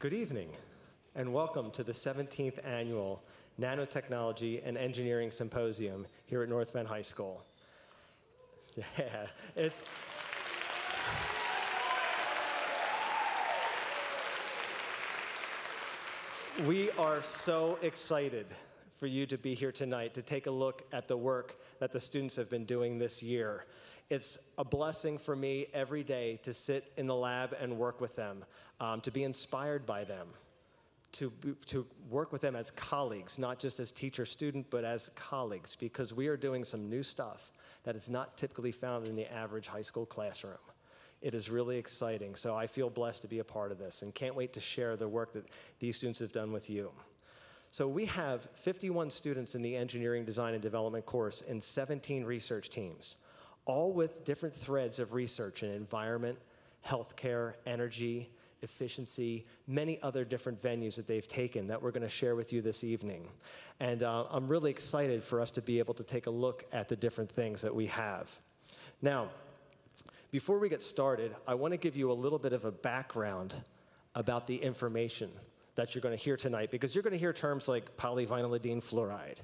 Good evening, and welcome to the 17th Annual Nanotechnology and Engineering Symposium here at North Penn High School. Yeah, it's. We are so excited for you to be here tonight to take a look at the work that the students have been doing this year. It's a blessing for me every day to sit in the lab and work with them, um, to be inspired by them, to, to work with them as colleagues, not just as teacher student, but as colleagues, because we are doing some new stuff that is not typically found in the average high school classroom. It is really exciting, so I feel blessed to be a part of this and can't wait to share the work that these students have done with you. So we have 51 students in the engineering design and development course and 17 research teams, all with different threads of research in environment, healthcare, energy, efficiency, many other different venues that they've taken that we're going to share with you this evening. And uh, I'm really excited for us to be able to take a look at the different things that we have. Now, before we get started, I want to give you a little bit of a background about the information that you're going to hear tonight because you're going to hear terms like polyvinylidene fluoride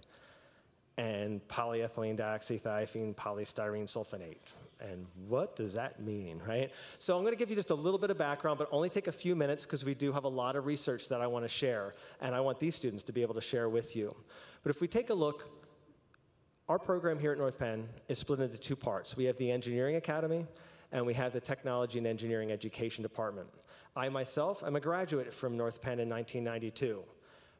and polyethylene dioxythiophene polystyrene sulfonate. And what does that mean, right? So I'm going to give you just a little bit of background, but only take a few minutes because we do have a lot of research that I want to share, and I want these students to be able to share with you. But if we take a look, our program here at North Penn is split into two parts. We have the Engineering Academy, and we have the Technology and Engineering Education Department. I myself am a graduate from North Penn in 1992.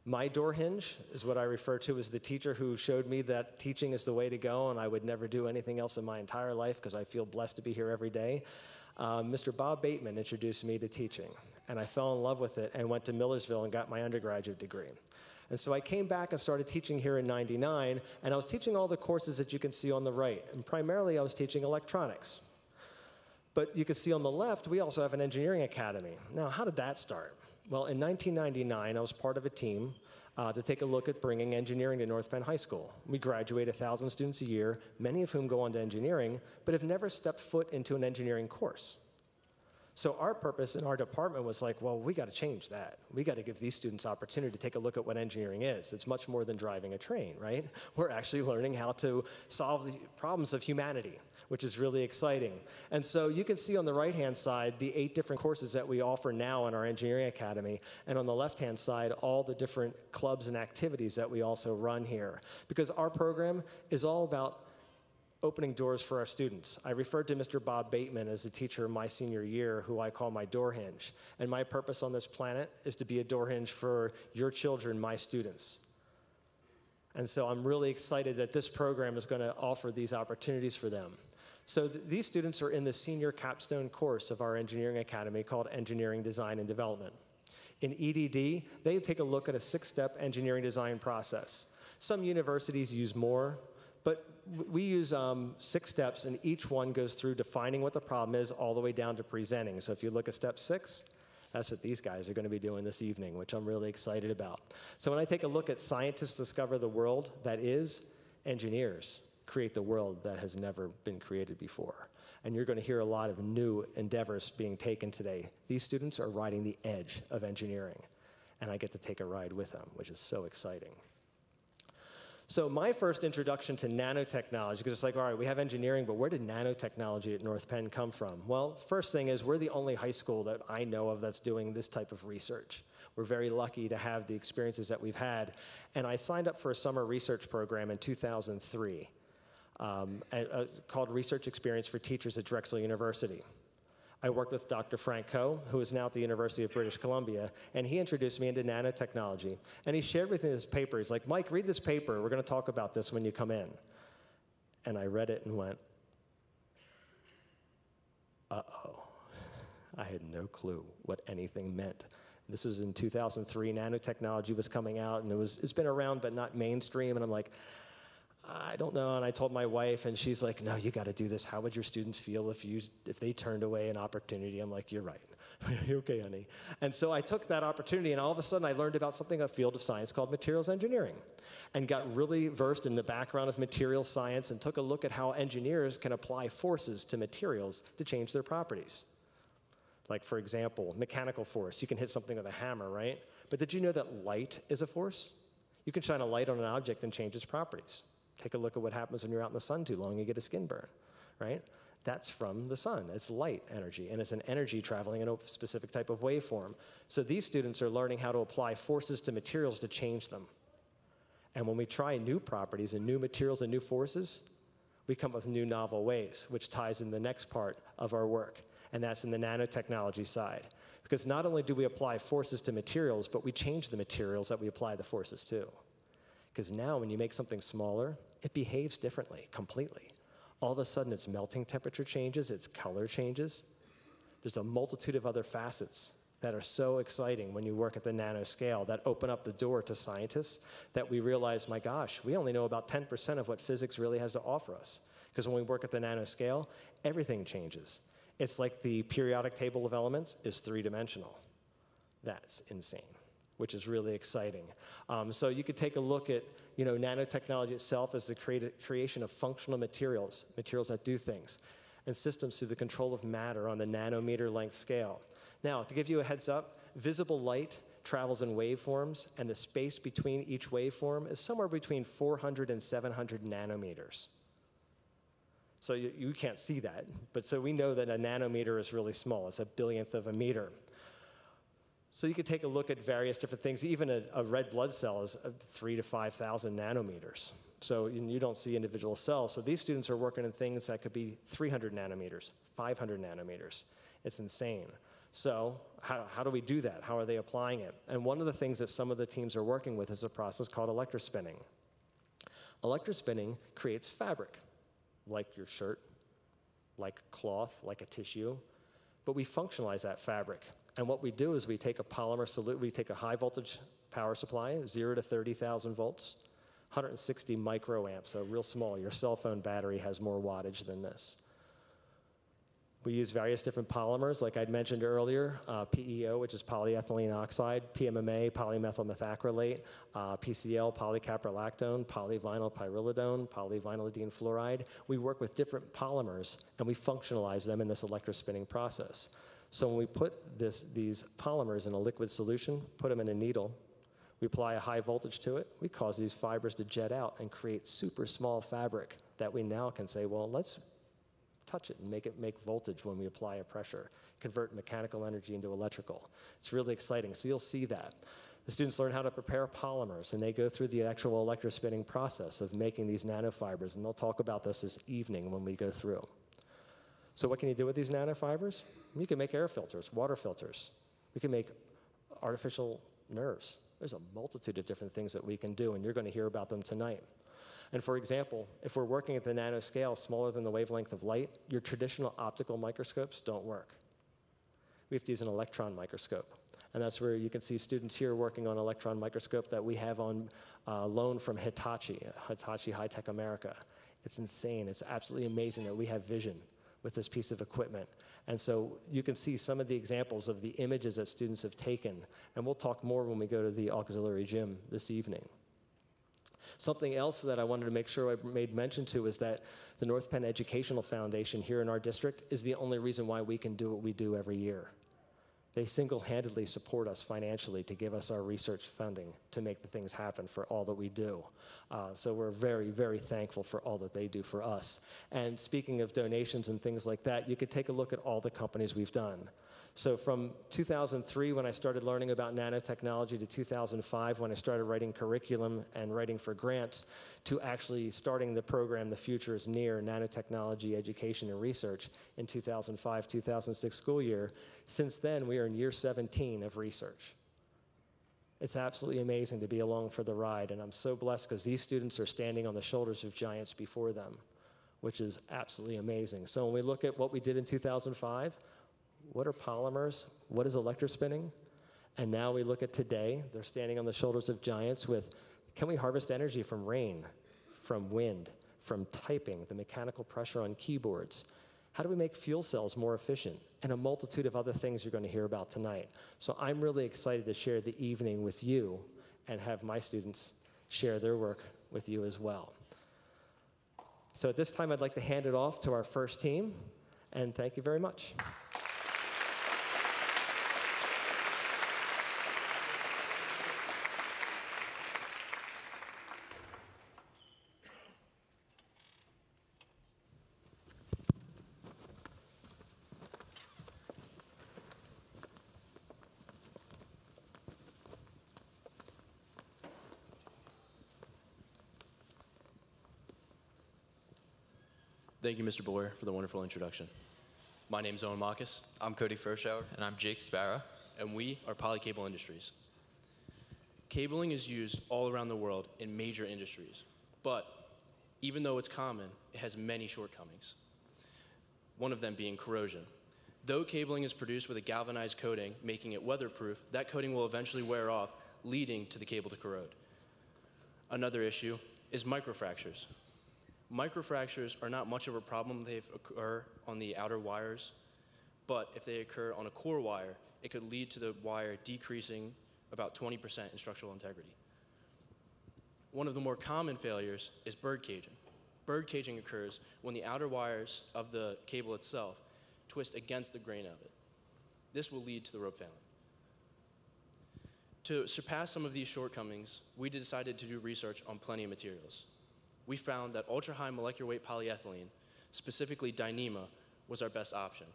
My door hinge is what I refer to as the teacher who showed me that teaching is the way to go and I would never do anything else in my entire life because I feel blessed to be here every day. Um, Mr. Bob Bateman introduced me to teaching, and I fell in love with it and went to Millersville and got my undergraduate degree. And so I came back and started teaching here in 99, and I was teaching all the courses that you can see on the right. And primarily, I was teaching electronics. But you can see on the left, we also have an engineering academy. Now, how did that start? Well, in 1999, I was part of a team uh, to take a look at bringing engineering to North Penn High School. We graduate 1,000 students a year, many of whom go on to engineering, but have never stepped foot into an engineering course. So our purpose in our department was like, well, we got to change that. We got to give these students opportunity to take a look at what engineering is. It's much more than driving a train, right? We're actually learning how to solve the problems of humanity, which is really exciting. And so you can see on the right-hand side the eight different courses that we offer now in our engineering academy, and on the left-hand side all the different clubs and activities that we also run here. Because our program is all about opening doors for our students. I referred to Mr. Bob Bateman as a teacher my senior year, who I call my door hinge. And my purpose on this planet is to be a door hinge for your children, my students. And so I'm really excited that this program is going to offer these opportunities for them. So th these students are in the senior capstone course of our engineering academy called Engineering Design and Development. In EDD, they take a look at a six-step engineering design process. Some universities use more, we use um, six steps, and each one goes through defining what the problem is all the way down to presenting. So if you look at step six, that's what these guys are going to be doing this evening, which I'm really excited about. So when I take a look at scientists discover the world that is, engineers create the world that has never been created before. And you're going to hear a lot of new endeavors being taken today. These students are riding the edge of engineering, and I get to take a ride with them, which is so exciting. So my first introduction to nanotechnology, because it's like, all right, we have engineering, but where did nanotechnology at North Penn come from? Well, first thing is we're the only high school that I know of that's doing this type of research. We're very lucky to have the experiences that we've had. And I signed up for a summer research program in 2003 um, called Research Experience for Teachers at Drexel University. I worked with Dr. Frank Ko, who is now at the University of British Columbia, and he introduced me into nanotechnology. And he shared with me this paper. He's like, Mike, read this paper. We're going to talk about this when you come in. And I read it and went, uh oh. I had no clue what anything meant. This was in 2003. Nanotechnology was coming out, and it was, it's been around, but not mainstream. And I'm like, I don't know. And I told my wife, and she's like, no, you got to do this. How would your students feel if, you, if they turned away an opportunity? I'm like, you're right. okay, honey. And so I took that opportunity, and all of a sudden I learned about something, a field of science called materials engineering, and got really versed in the background of materials science and took a look at how engineers can apply forces to materials to change their properties. Like, for example, mechanical force. You can hit something with a hammer, right? But did you know that light is a force? You can shine a light on an object and change its properties. Take a look at what happens when you're out in the sun too long, and you get a skin burn, right? That's from the sun. It's light energy, and it's an energy traveling in a specific type of waveform. So these students are learning how to apply forces to materials to change them. And when we try new properties and new materials and new forces, we come up with new novel ways, which ties in the next part of our work, and that's in the nanotechnology side. Because not only do we apply forces to materials, but we change the materials that we apply the forces to. Because now, when you make something smaller, it behaves differently, completely. All of a sudden, its melting temperature changes, its color changes. There's a multitude of other facets that are so exciting when you work at the nanoscale that open up the door to scientists that we realize, my gosh, we only know about 10% of what physics really has to offer us. Because when we work at the nanoscale, everything changes. It's like the periodic table of elements is three dimensional. That's insane which is really exciting. Um, so you could take a look at you know, nanotechnology itself as the creation of functional materials, materials that do things, and systems through the control of matter on the nanometer length scale. Now, to give you a heads up, visible light travels in waveforms, and the space between each waveform is somewhere between 400 and 700 nanometers. So you, you, can't see that, but so we know that a nanometer is really small. It's a billionth of a meter. So you could take a look at various different things. Even a, a red blood cell is uh, three to 5,000 nanometers. So you don't see individual cells. So these students are working in things that could be 300 nanometers, 500 nanometers. It's insane. So how, how do we do that? How are they applying it? And one of the things that some of the teams are working with is a process called electrospinning. Electrospinning creates fabric, like your shirt, like cloth, like a tissue, but we functionalize that fabric. And what we do is we take a polymer solute, we take a high voltage power supply, zero to 30,000 volts, 160 microamps, so real small. Your cell phone battery has more wattage than this. We use various different polymers, like I'd mentioned earlier, uh, PEO, which is polyethylene oxide, PMMA, polymethyl methacrylate, uh, PCl, polycaprolactone, polyvinyl pyrrolidone, polyvinylidene fluoride. We work with different polymers, and we functionalize them in this electrospinning process. So when we put this, these polymers in a liquid solution, put them in a needle, we apply a high voltage to it, we cause these fibers to jet out and create super small fabric that we now can say, well, let's touch it and make it make voltage when we apply a pressure, convert mechanical energy into electrical. It's really exciting. So you'll see that. The students learn how to prepare polymers, and they go through the actual electrospinning process of making these nanofibers, and they'll talk about this this evening when we go through. So what can you do with these nanofibers? You can make air filters, water filters. We can make artificial nerves. There's a multitude of different things that we can do, and you're going to hear about them tonight. And for example, if we're working at the nanoscale smaller than the wavelength of light, your traditional optical microscopes don't work. We have to use an electron microscope. And that's where you can see students here working on electron microscope that we have on uh, loan from Hitachi, Hitachi High Tech America. It's insane. It's absolutely amazing that we have vision with this piece of equipment. And so you can see some of the examples of the images that students have taken. And we'll talk more when we go to the auxiliary gym this evening. Something else that I wanted to make sure I made mention to is that the North Penn Educational Foundation here in our district is the only reason why we can do what we do every year. They single handedly support us financially to give us our research funding to make the things happen for all that we do. Uh, so we're very, very thankful for all that they do for us. And speaking of donations and things like that, you could take a look at all the companies we've done. So from 2003, when I started learning about nanotechnology, to 2005, when I started writing curriculum and writing for grants, to actually starting the program The Future is Near Nanotechnology Education and Research in 2005 2006 school year, since then we are in year 17 of research. It's absolutely amazing to be along for the ride, and I'm so blessed because these students are standing on the shoulders of giants before them, which is absolutely amazing. So when we look at what we did in 2005, what are polymers? What is electrospinning? And now we look at today, they're standing on the shoulders of giants with can we harvest energy from rain, from wind, from typing, the mechanical pressure on keyboards? How do we make fuel cells more efficient? And a multitude of other things you're going to hear about tonight. So I'm really excited to share the evening with you and have my students share their work with you as well. So at this time, I'd like to hand it off to our first team, and thank you very much. Thank you, Mr. Boyer, for the wonderful introduction. My name is Owen Marcus, I'm Cody Furshauer. And I'm Jake Sparrow. and we are Polycable Industries. Cabling is used all around the world in major industries, but even though it's common, it has many shortcomings. One of them being corrosion. Though cabling is produced with a galvanized coating, making it weatherproof, that coating will eventually wear off, leading to the cable to corrode. Another issue is microfractures. Microfractures are not much of a problem. They occur on the outer wires, but if they occur on a core wire, it could lead to the wire decreasing about 20% in structural integrity. One of the more common failures is bird caging. Bird caging occurs when the outer wires of the cable itself twist against the grain of it. This will lead to the rope failing. To surpass some of these shortcomings, we decided to do research on plenty of materials. We found that ultra high molecular weight polyethylene, specifically Dyneema, was our best option.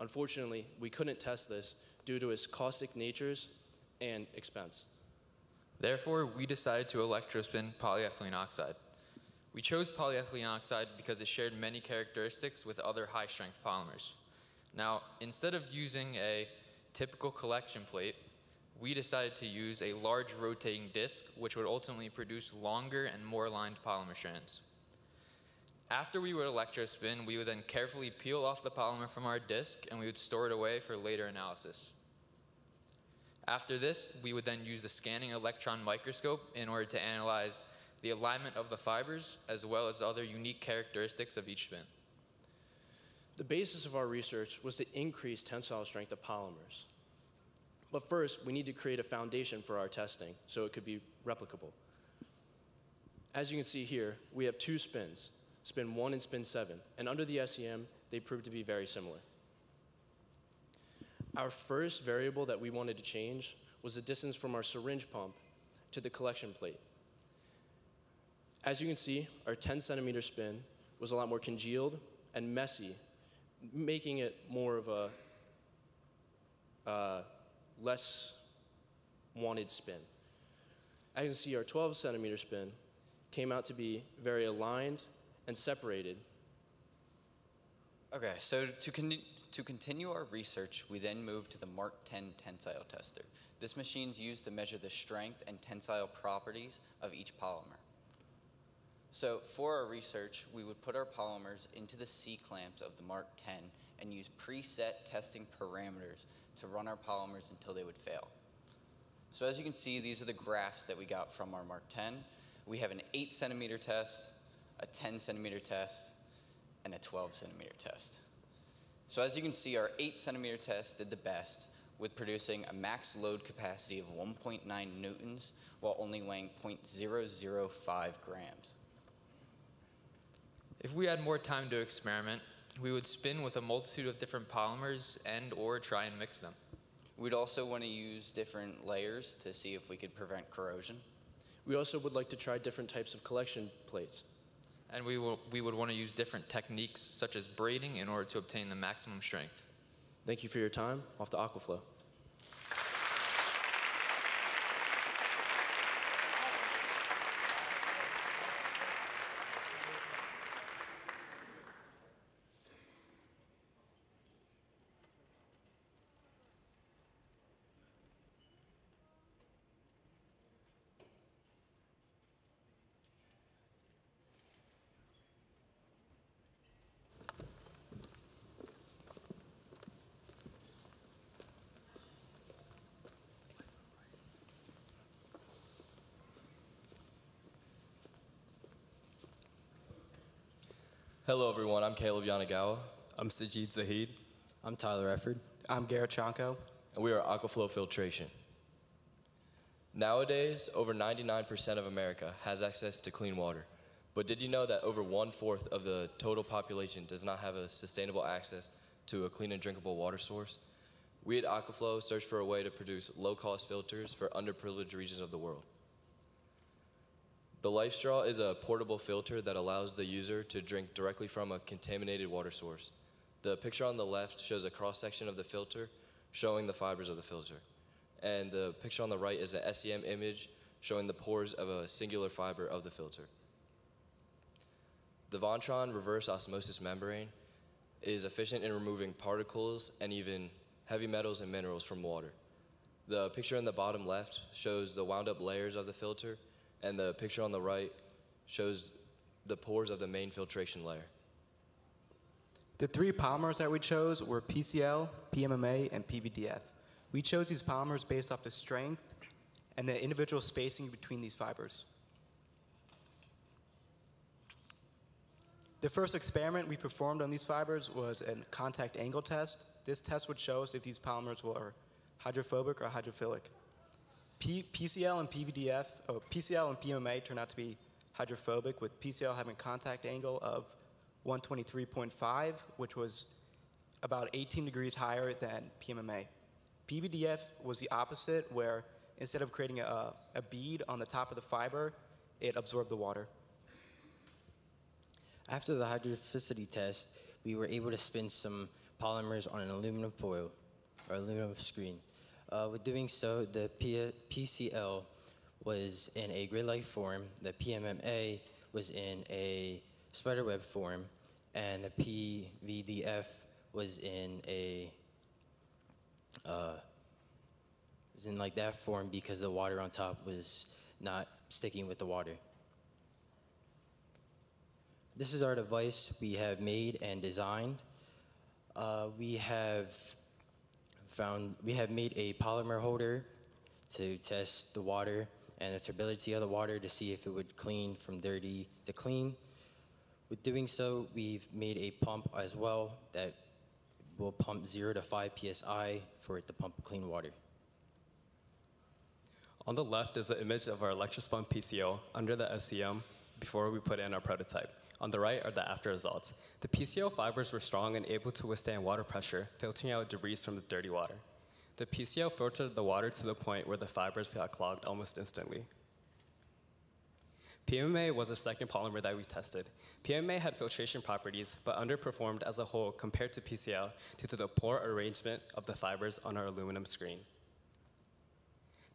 Unfortunately, we couldn't test this due to its caustic natures and expense. Therefore, we decided to electrospin polyethylene oxide. We chose polyethylene oxide because it shared many characteristics with other high strength polymers. Now, instead of using a typical collection plate, we decided to use a large rotating disc, which would ultimately produce longer and more aligned polymer strands. After we would electrospin, we would then carefully peel off the polymer from our disc and we would store it away for later analysis. After this, we would then use the scanning electron microscope in order to analyze the alignment of the fibers as well as other unique characteristics of each spin. The basis of our research was to increase tensile strength of polymers. But first, we need to create a foundation for our testing so it could be replicable. As you can see here, we have two spins, spin 1 and spin 7, and under the SEM, they proved to be very similar. Our first variable that we wanted to change was the distance from our syringe pump to the collection plate. As you can see, our 10 centimeter spin was a lot more congealed and messy, making it more of a uh, less wanted spin. As you can see, our 12 centimeter spin came out to be very aligned and separated. Okay, so to, con- to continue our research, we then moved to the Mark 10 tensile tester. This machine's used to measure the strength and tensile properties of each polymer. So for our research, we would put our polymers into the C-clamps of the Mark 10 and use preset testing parameters to run our polymers until they would fail. So as you can see, these are the graphs that we got from our Mark 10. We have an 8 centimeter test, a 10 centimeter test, and a 12 centimeter test. So as you can see, our 8 centimeter test did the best with producing a max load capacity of 1.9 newtons while only weighing 0.005 grams. If we had more time to experiment, we would spin with a multitude of different polymers and or try and mix them. We'd also want to use different layers to see if we could prevent corrosion. We also would like to try different types of collection plates. And we, will, we would want to use different techniques such as braiding in order to obtain the maximum strength. Thank you for your time. Off to Aquaflow. Hello, everyone. I'm Caleb Yanagawa, I'm Sajid Zahid. I'm Tyler Efford. I'm Garrett Chanko. and we are Aquaflow Filtration. Nowadays, over 99% of America has access to clean water. But did you know that over one fourth of the total population does not have a sustainable access to a clean and drinkable water source? We at Aquaflow search for a way to produce low cost filters for underprivileged regions of the world. The Life Straw is a portable filter that allows the user to drink directly from a contaminated water source. The picture on the left shows a cross section of the filter showing the fibers of the filter. And the picture on the right is an SEM image showing the pores of a singular fiber of the filter. The Vontron reverse osmosis membrane is efficient in removing particles and even heavy metals and minerals from water. The picture in the bottom left shows the wound up layers of the filter, and the picture on the right shows the pores of the main filtration layer. The three polymers that we chose were PCL, PMMA, and PVDF. We chose these polymers based off the strength and the individual spacing between these fibers. The first experiment we performed on these fibers was a contact angle test. This test would show us if these polymers were hydrophobic or hydrophilic. P- PCL and PVDF, oh, PCL and PMMA turned out to be hydrophobic, with PCL having contact angle of 123.5, which was about 18 degrees higher than PMMA. PVDF was the opposite, where instead of creating a, a bead on the top of the fiber, it absorbed the water. After the hydrophobicity test, we were able to spin some polymers on an aluminum foil or aluminum screen. Uh, with doing so, the P- PCL was in a grid-like form, the PMMA was in a spiderweb form, and the PVDF was in a uh, was in like that form because the water on top was not sticking with the water. This is our device we have made and designed. Uh, we have found we have made a polymer holder to test the water and the turbidity of the water to see if it would clean from dirty to clean. With doing so, we've made a pump as well that will pump 0 to 5 psi for it to pump clean water. On the left is an image of our Electrospun PCL under the SEM before we put in our prototype. On the right are the after results. The PCL fibers were strong and able to withstand water pressure, filtering out debris from the dirty water. The PCL filtered the water to the point where the fibers got clogged almost instantly. PMMA was the second polymer that we tested. PMMA had filtration properties, but underperformed as a whole compared to PCL due to the poor arrangement of the fibers on our aluminum screen.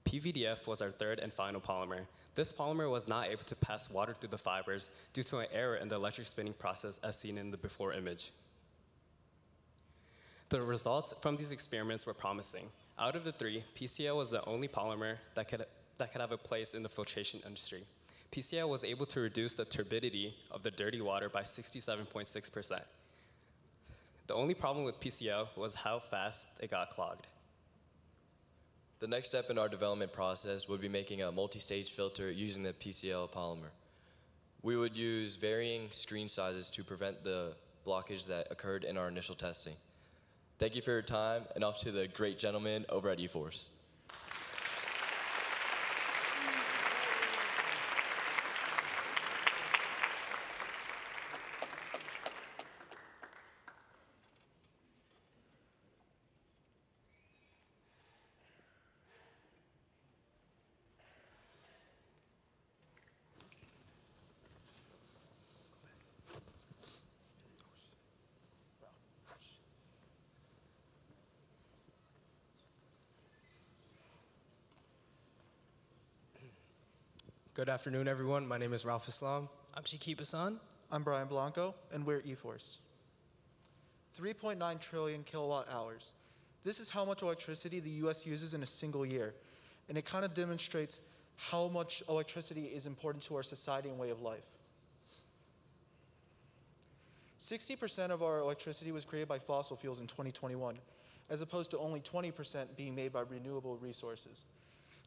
PVDF was our third and final polymer. This polymer was not able to pass water through the fibers due to an error in the electric spinning process as seen in the before image. The results from these experiments were promising. Out of the three, PCL was the only polymer that could, that could have a place in the filtration industry. PCL was able to reduce the turbidity of the dirty water by 67.6%. The only problem with PCL was how fast it got clogged. The next step in our development process would be making a multi-stage filter using the PCL polymer. We would use varying screen sizes to prevent the blockage that occurred in our initial testing. Thank you for your time, and off to the great gentlemen over at eForce. Good afternoon, everyone. My name is Ralph Islam. I'm Shakib Hassan. I'm Brian Blanco, and we're eForce. 3.9 trillion kilowatt hours. This is how much electricity the US uses in a single year. And it kind of demonstrates how much electricity is important to our society and way of life. 60% of our electricity was created by fossil fuels in 2021, as opposed to only 20% being made by renewable resources.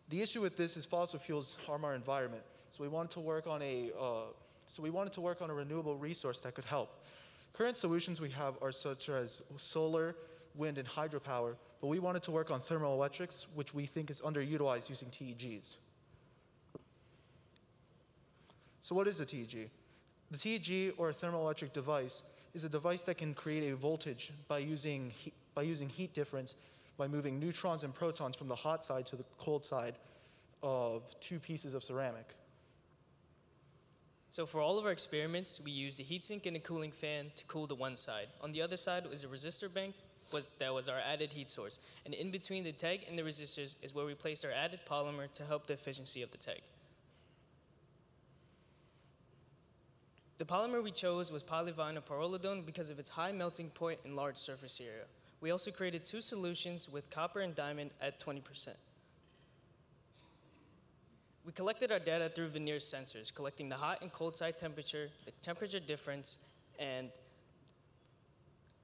The issue with this is fossil fuels harm our environment, so we wanted to work on a uh, so we wanted to work on a renewable resource that could help. Current solutions we have are such as solar, wind, and hydropower, but we wanted to work on thermoelectrics, which we think is underutilized using TEGs. So what is a TEG? The TEG, or thermoelectric device, is a device that can create a voltage by using, heat, by using heat difference by moving neutrons and protons from the hot side to the cold side of two pieces of ceramic. So for all of our experiments, we used a heatsink and a cooling fan to cool the one side. On the other side was a resistor bank was, that was our added heat source. And in between the TEG and the resistors is where we placed our added polymer to help the efficiency of the TEG. The polymer we chose was polyvinyl pyrrolidone because of its high melting point and large surface area. We also created two solutions with copper and diamond at 20%. We collected our data through Vernier sensors, collecting the hot and cold side temperature, the temperature difference, and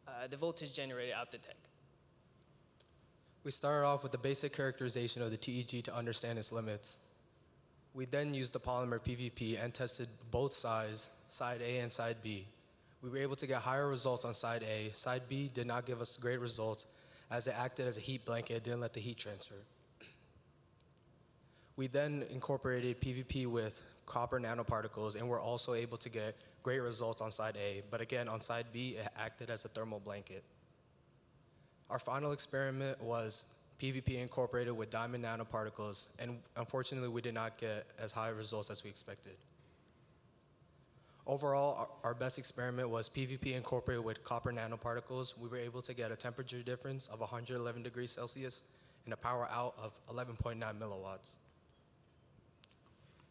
uh, the voltage generated out the tank. We started off with the basic characterization of the TEG to understand its limits. We then used the polymer PVP and tested both sides, side A and side B. We were able to get higher results on side A. Side B did not give us great results as it acted as a heat blanket, it didn't let the heat transfer. We then incorporated PVP with copper nanoparticles and were also able to get great results on side A, but again, on side B, it acted as a thermal blanket. Our final experiment was PVP incorporated with diamond nanoparticles, and unfortunately, we did not get as high results as we expected. Overall, our, best experiment was PVP incorporated with copper nanoparticles. We were able to get a temperature difference of 111 degrees Celsius and a power out of 11.9 milliwatts.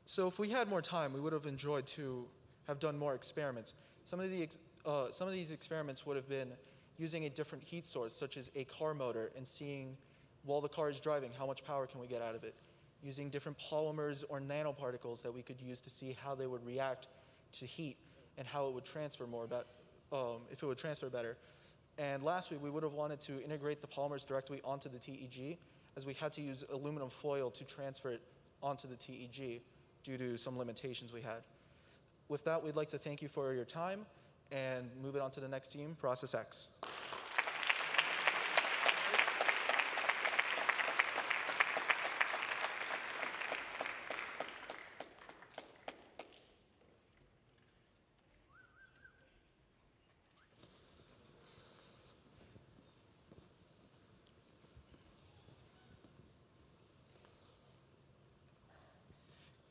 So if we had more time, we would have enjoyed to have done more experiments. Some of, the uh, some of these experiments would have been using a different heat source, such as a car motor, and seeing while the car is driving how much power can we get out of it. Using different polymers or nanoparticles that we could use to see how they would react to heat and how it would transfer more, about, um, if it would transfer better. And lastly, we would have wanted to integrate the polymers directly onto the TEG, as we had to use aluminum foil to transfer it onto the TEG due to some limitations we had. With that, we'd like to thank you for your time and move it on to the next team, Process X.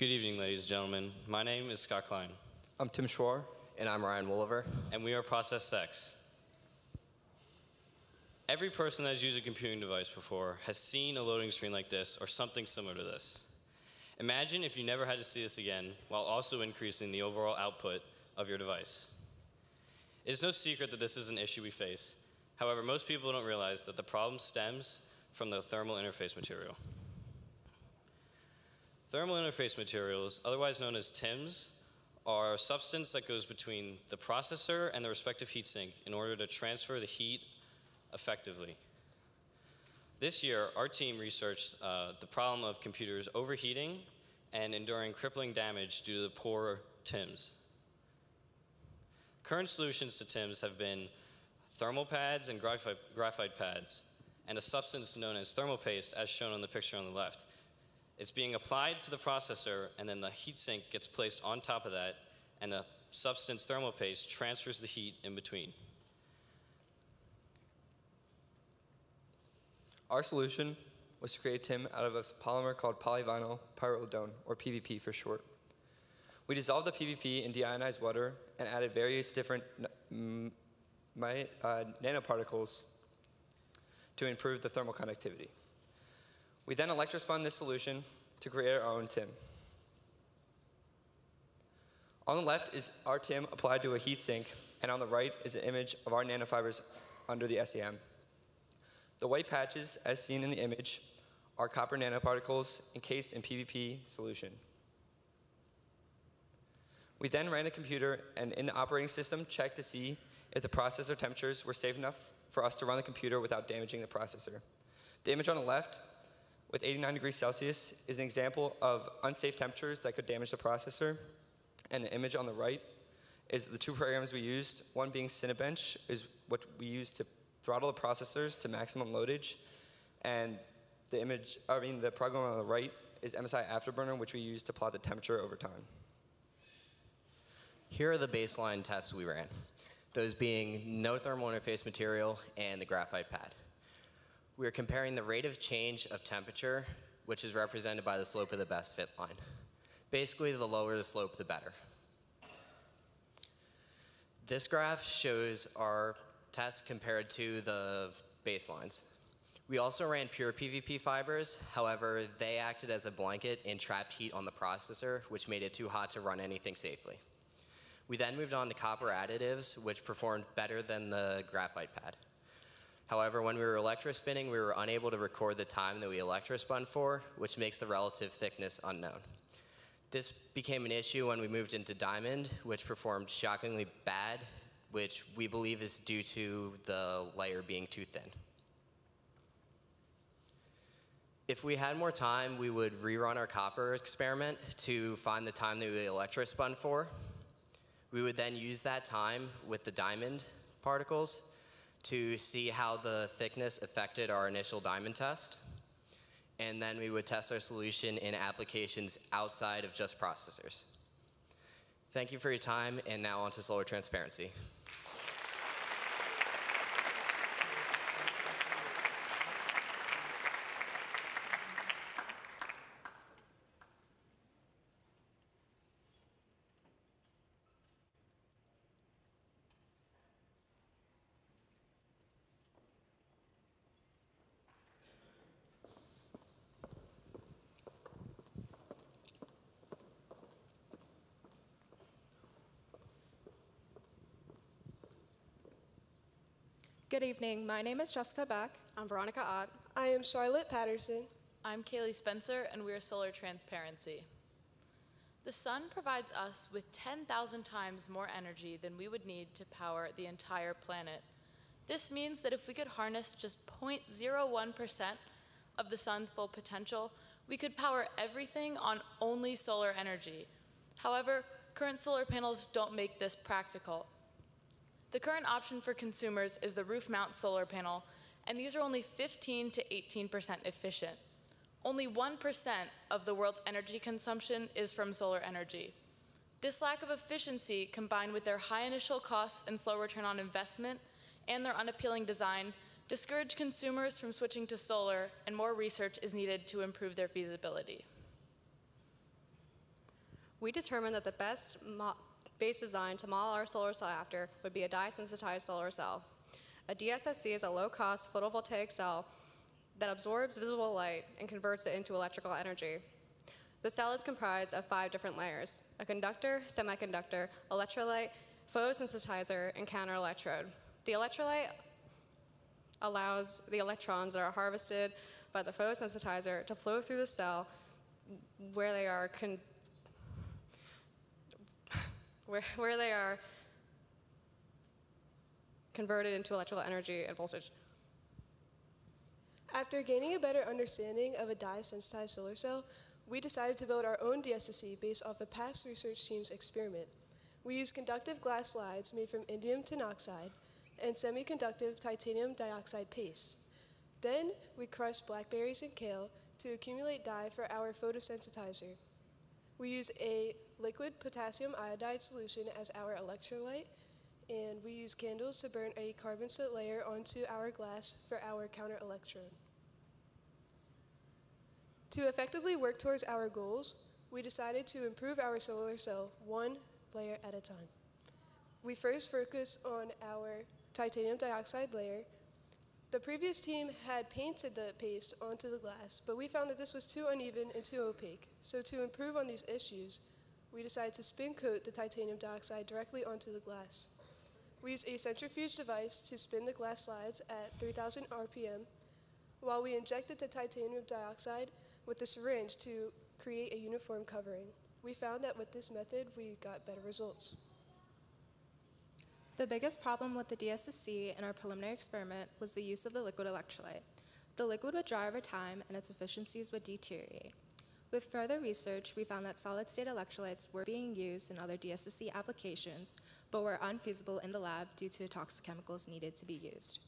Good evening, ladies and gentlemen. My name is Scott Klein, I'm Tim Schwar. And I'm Ryan Wolliver. and we are Process X. Every person that has used a computing device before has seen a loading screen like this or something similar to this. Imagine if you never had to see this again while also increasing the overall output of your device. It is no secret that this is an issue we face. However, most people don't realize that the problem stems from the thermal interface material. Thermal interface materials, otherwise known as TIMs, are a substance that goes between the processor and the respective heatsink in order to transfer the heat effectively. This year, our team researched uh, the problem of computers overheating and enduring crippling damage due to the poor TIMs. Current solutions to TIMs have been thermal pads and graphite, graphite pads, and a substance known as thermal paste, as shown on the picture on the left. It's being applied to the processor, and then the heatsink gets placed on top of that, and the substance thermal paste transfers the heat in between. Our solution was to create TIM out of a polymer called polyvinyl pyrrolidone, or PVP for short. We dissolved the PVP in deionized water and added various different my, uh, nanoparticles to improve the thermal conductivity. We then electrospun this solution to create our own TIM. On the left is our TIM applied to a heatsink, and on the right is an image of our nanofibers under the SEM. The white patches, as seen in the image, are copper nanoparticles encased in PVP solution. We then ran a computer and in the operating system checked to see if the processor temperatures were safe enough for us to run the computer without damaging the processor. The image on the left with 89 degrees Celsius is an example of unsafe temperatures that could damage the processor. And the image on the right is the two programs we used. One being Cinebench is what we use to throttle the processors to maximum loadage. And the image, I mean, the program on the right is MSI Afterburner, which we use to plot the temperature over time. Here are the baseline tests we ran, those being no thermal interface material and the graphite pad. We are comparing the rate of change of temperature, which is represented by the slope of the best fit line. Basically, the lower the slope, the better. This graph shows our tests compared to the baselines. We also ran pure PVP fibers, however, they acted as a blanket and trapped heat on the processor, which made it too hot to run anything safely. We then moved on to copper additives, which performed better than the graphite pad. However, when we were electrospinning, we were unable to record the time that we electrospun for, which makes the relative thickness unknown. This became an issue when we moved into diamond, which performed shockingly bad, which we believe is due to the layer being too thin. If we had more time, we would rerun our copper experiment to find the time that we electrospun for. We would then use that time with the diamond particles to see how the thickness affected our initial diamond test. And then we would test our solution in applications outside of just processors. Thank you for your time, and now on to solar transparency. Good evening. My name is Jessica Beck. I'm Veronica Ott. I am Charlotte Patterson. I'm Kaylee Spencer, and we are Solar Transparency. The sun provides us with 10,000 times more energy than we would need to power the entire planet. This means that if we could harness just 0.01% of the sun's full potential, we could power everything on only solar energy. However, current solar panels don't make this practical. The current option for consumers is the roof mount solar panel, and these are only 15 to 18% efficient. Only 1% of the world's energy consumption is from solar energy. This lack of efficiency, combined with their high initial costs and slow return on investment, and their unappealing design, discourage consumers from switching to solar, and more research is needed to improve their feasibility. We determined that the best base design to model our solar cell after would be a dye-sensitized solar cell. A DSSC is a low-cost photovoltaic cell that absorbs visible light and converts it into electrical energy. The cell is comprised of five different layers, a conductor, semiconductor, electrolyte, photosensitizer, and counter-electrode. The electrolyte allows the electrons that are harvested by the photosensitizer to flow through the cell where they are con- where, where they are converted into electrical energy and voltage. After gaining a better understanding of a dye-sensitized solar cell, we decided to build our own DSSC based off a past research team's experiment. We used conductive glass slides made from indium tin oxide and semiconductive titanium dioxide paste. Then we crushed blackberries and kale to accumulate dye for our photosensitizer. We use a liquid potassium iodide solution as our electrolyte, and we use candles to burn a carbon soot layer onto our glass for our counter electrode. To effectively work towards our goals, we decided to improve our solar cell one layer at a time. We first focused on our titanium dioxide layer. The previous team had painted the paste onto the glass, but we found that this was too uneven and too opaque. So to improve on these issues, we decided to spin coat the titanium dioxide directly onto the glass. We used a centrifuge device to spin the glass slides at 3000 RPM while we injected the titanium dioxide with the syringe to create a uniform covering. We found that with this method, we got better results. The biggest problem with the DSSC in our preliminary experiment was the use of the liquid electrolyte. The liquid would dry over time and its efficiencies would deteriorate. With further research, we found that solid state electrolytes were being used in other DSSC applications, but were unfeasible in the lab due to toxic chemicals needed to be used.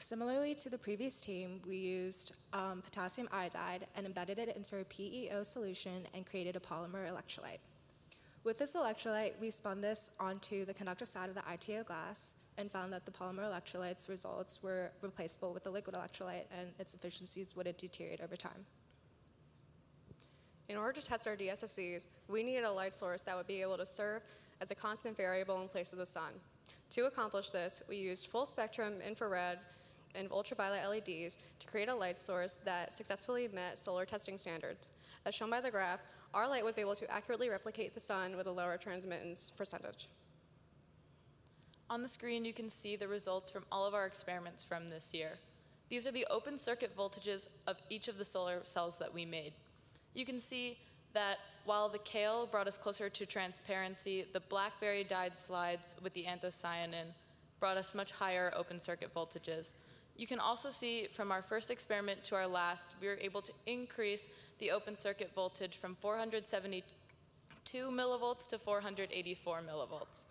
Similarly to the previous team, we used um, potassium iodide and embedded it into a PEO solution and created a polymer electrolyte. With this electrolyte, we spun this onto the conductor side of the ITO glass and found that the polymer electrolyte's results were replaceable with the liquid electrolyte and its efficiencies wouldn't deteriorate over time. In order to test our DSSCs, we needed a light source that would be able to serve as a constant variable in place of the sun. To accomplish this, we used full spectrum infrared and ultraviolet LEDs to create a light source that successfully met solar testing standards. As shown by the graph, our light was able to accurately replicate the sun with a lower transmittance percentage. On the screen, you can see the results from all of our experiments from this year. These are the open circuit voltages of each of the solar cells that we made. You can see that while the kale brought us closer to transparency, the blackberry dyed slides with the anthocyanin brought us much higher open circuit voltages. You can also see from our first experiment to our last, we were able to increase the open circuit voltage from 472 millivolts to 484 millivolts.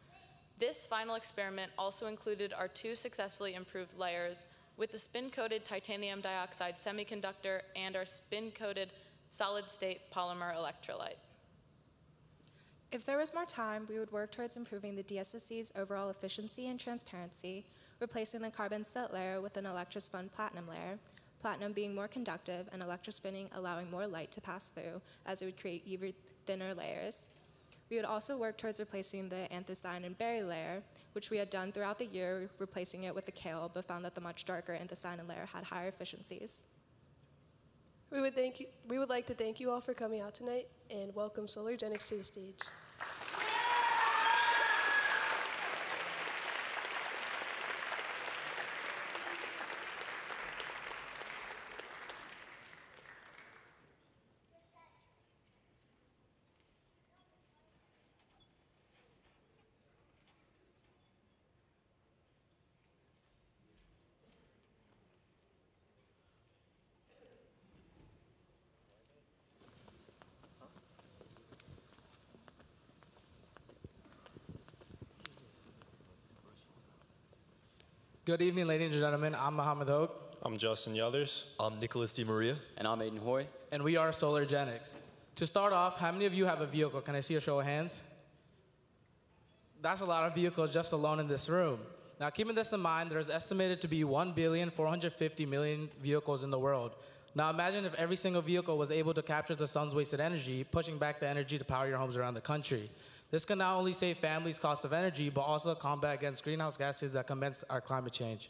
This final experiment also included our two successfully improved layers with the spin-coated titanium dioxide semiconductor and our spin-coated solid-state polymer electrolyte. If there was more time, we would work towards improving the DSSC's overall efficiency and transparency, replacing the carbon set layer with an electrospun platinum layer, platinum being more conductive and electrospinning allowing more light to pass through as it would create even thinner layers. We would also work towards replacing the anthocyanin berry layer, which we had done throughout the year, replacing it with the kale, but found that the much darker anthocyanin layer had higher efficiencies. We would, thank you, we would like to thank you all for coming out tonight and welcome Solargenics to the stage. Good evening, ladies and gentlemen. I'm Mohammed Hogue. I'm Justin Yothers. I'm Nicholas DiMaria. And I'm Aiden Hoy. And we are Solargenics. To start off, how many of you have a vehicle? Can I see a show of hands? That's a lot of vehicles just alone in this room. Now, keeping this in mind, there's estimated to be 1,450,000,000 vehicles in the world. Now, imagine if every single vehicle was able to capture the sun's wasted energy, pushing back the energy to power your homes around the country. This can not only save families cost of energy, but also combat against greenhouse gases that commence our climate change.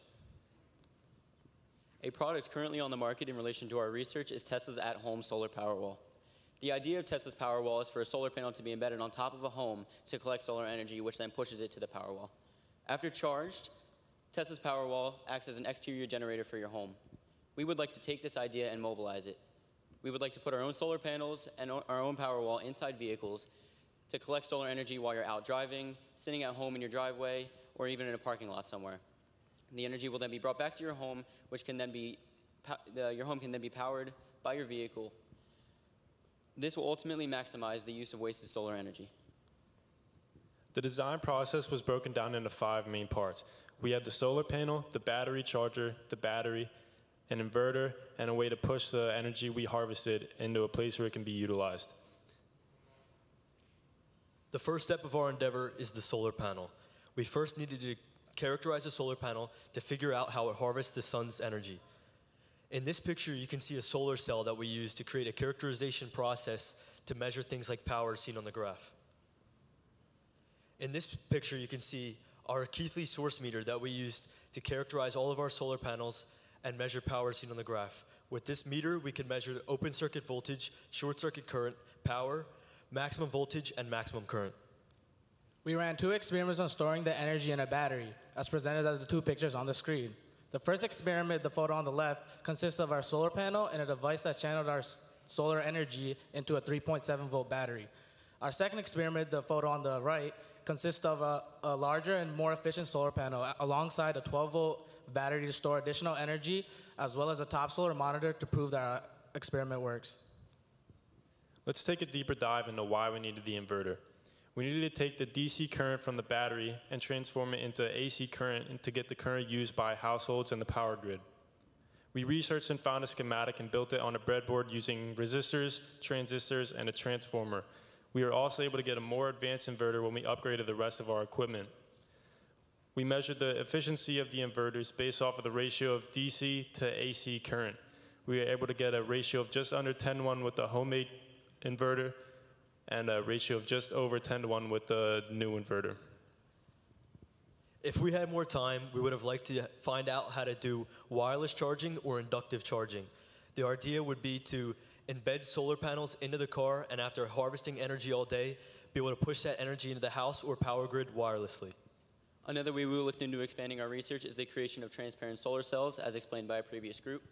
A product currently on the market in relation to our research is Tesla's at-home solar Powerwall. The idea of Tesla's Powerwall is for a solar panel to be embedded on top of a home to collect solar energy, which then pushes it to the Powerwall. After charged, Tesla's Powerwall acts as an exterior generator for your home. We would like to take this idea and mobilize it. We would like to put our own solar panels and our own Powerwall inside vehicles to collect solar energy while you're out driving, sitting at home in your driveway, or even in a parking lot somewhere. The energy will then be brought back to your home, which can then be, uh, your home can then be powered by your vehicle. This will ultimately maximize the use of wasted solar energy. The design process was broken down into five main parts. We had the solar panel, the battery charger, the battery, an inverter, and a way to push the energy we harvested into a place where it can be utilized. The first step of our endeavor is the solar panel. We first needed to characterize a solar panel to figure out how it harvests the sun's energy. In this picture, you can see a solar cell that we use to create a characterization process to measure things like power seen on the graph. In this picture, you can see our Keithley source meter that we used to characterize all of our solar panels and measure power seen on the graph. With this meter, we can measure open circuit voltage, short circuit current, power, maximum voltage, and maximum current. We ran two experiments on storing the energy in a battery, as presented as the two pictures on the screen. The first experiment, the photo on the left, consists of our solar panel and a device that channeled our solar energy into a 3.7 volt battery. Our second experiment, the photo on the right, consists of a, a larger and more efficient solar panel alongside a 12 volt battery to store additional energy, as well as a top solar monitor to prove that our experiment works. Let's take a deeper dive into why we needed the inverter. We needed to take the DC current from the battery and transform it into AC current to get the current used by households and the power grid. We researched and found a schematic and built it on a breadboard using resistors, transistors, and a transformer. We were also able to get a more advanced inverter when we upgraded the rest of our equipment. We measured the efficiency of the inverters based off of the ratio of DC to AC current. We were able to get a ratio of just under 10 1 with the homemade inverter and a ratio of just over 10 to 1 with the new inverter. If we had more time, we would have liked to find out how to do wireless charging or inductive charging. The idea would be to embed solar panels into the car, and after harvesting energy all day, be able to push that energy into the house or power grid wirelessly. Another way we looked into expanding our research is the creation of transparent solar cells, as explained by a previous group.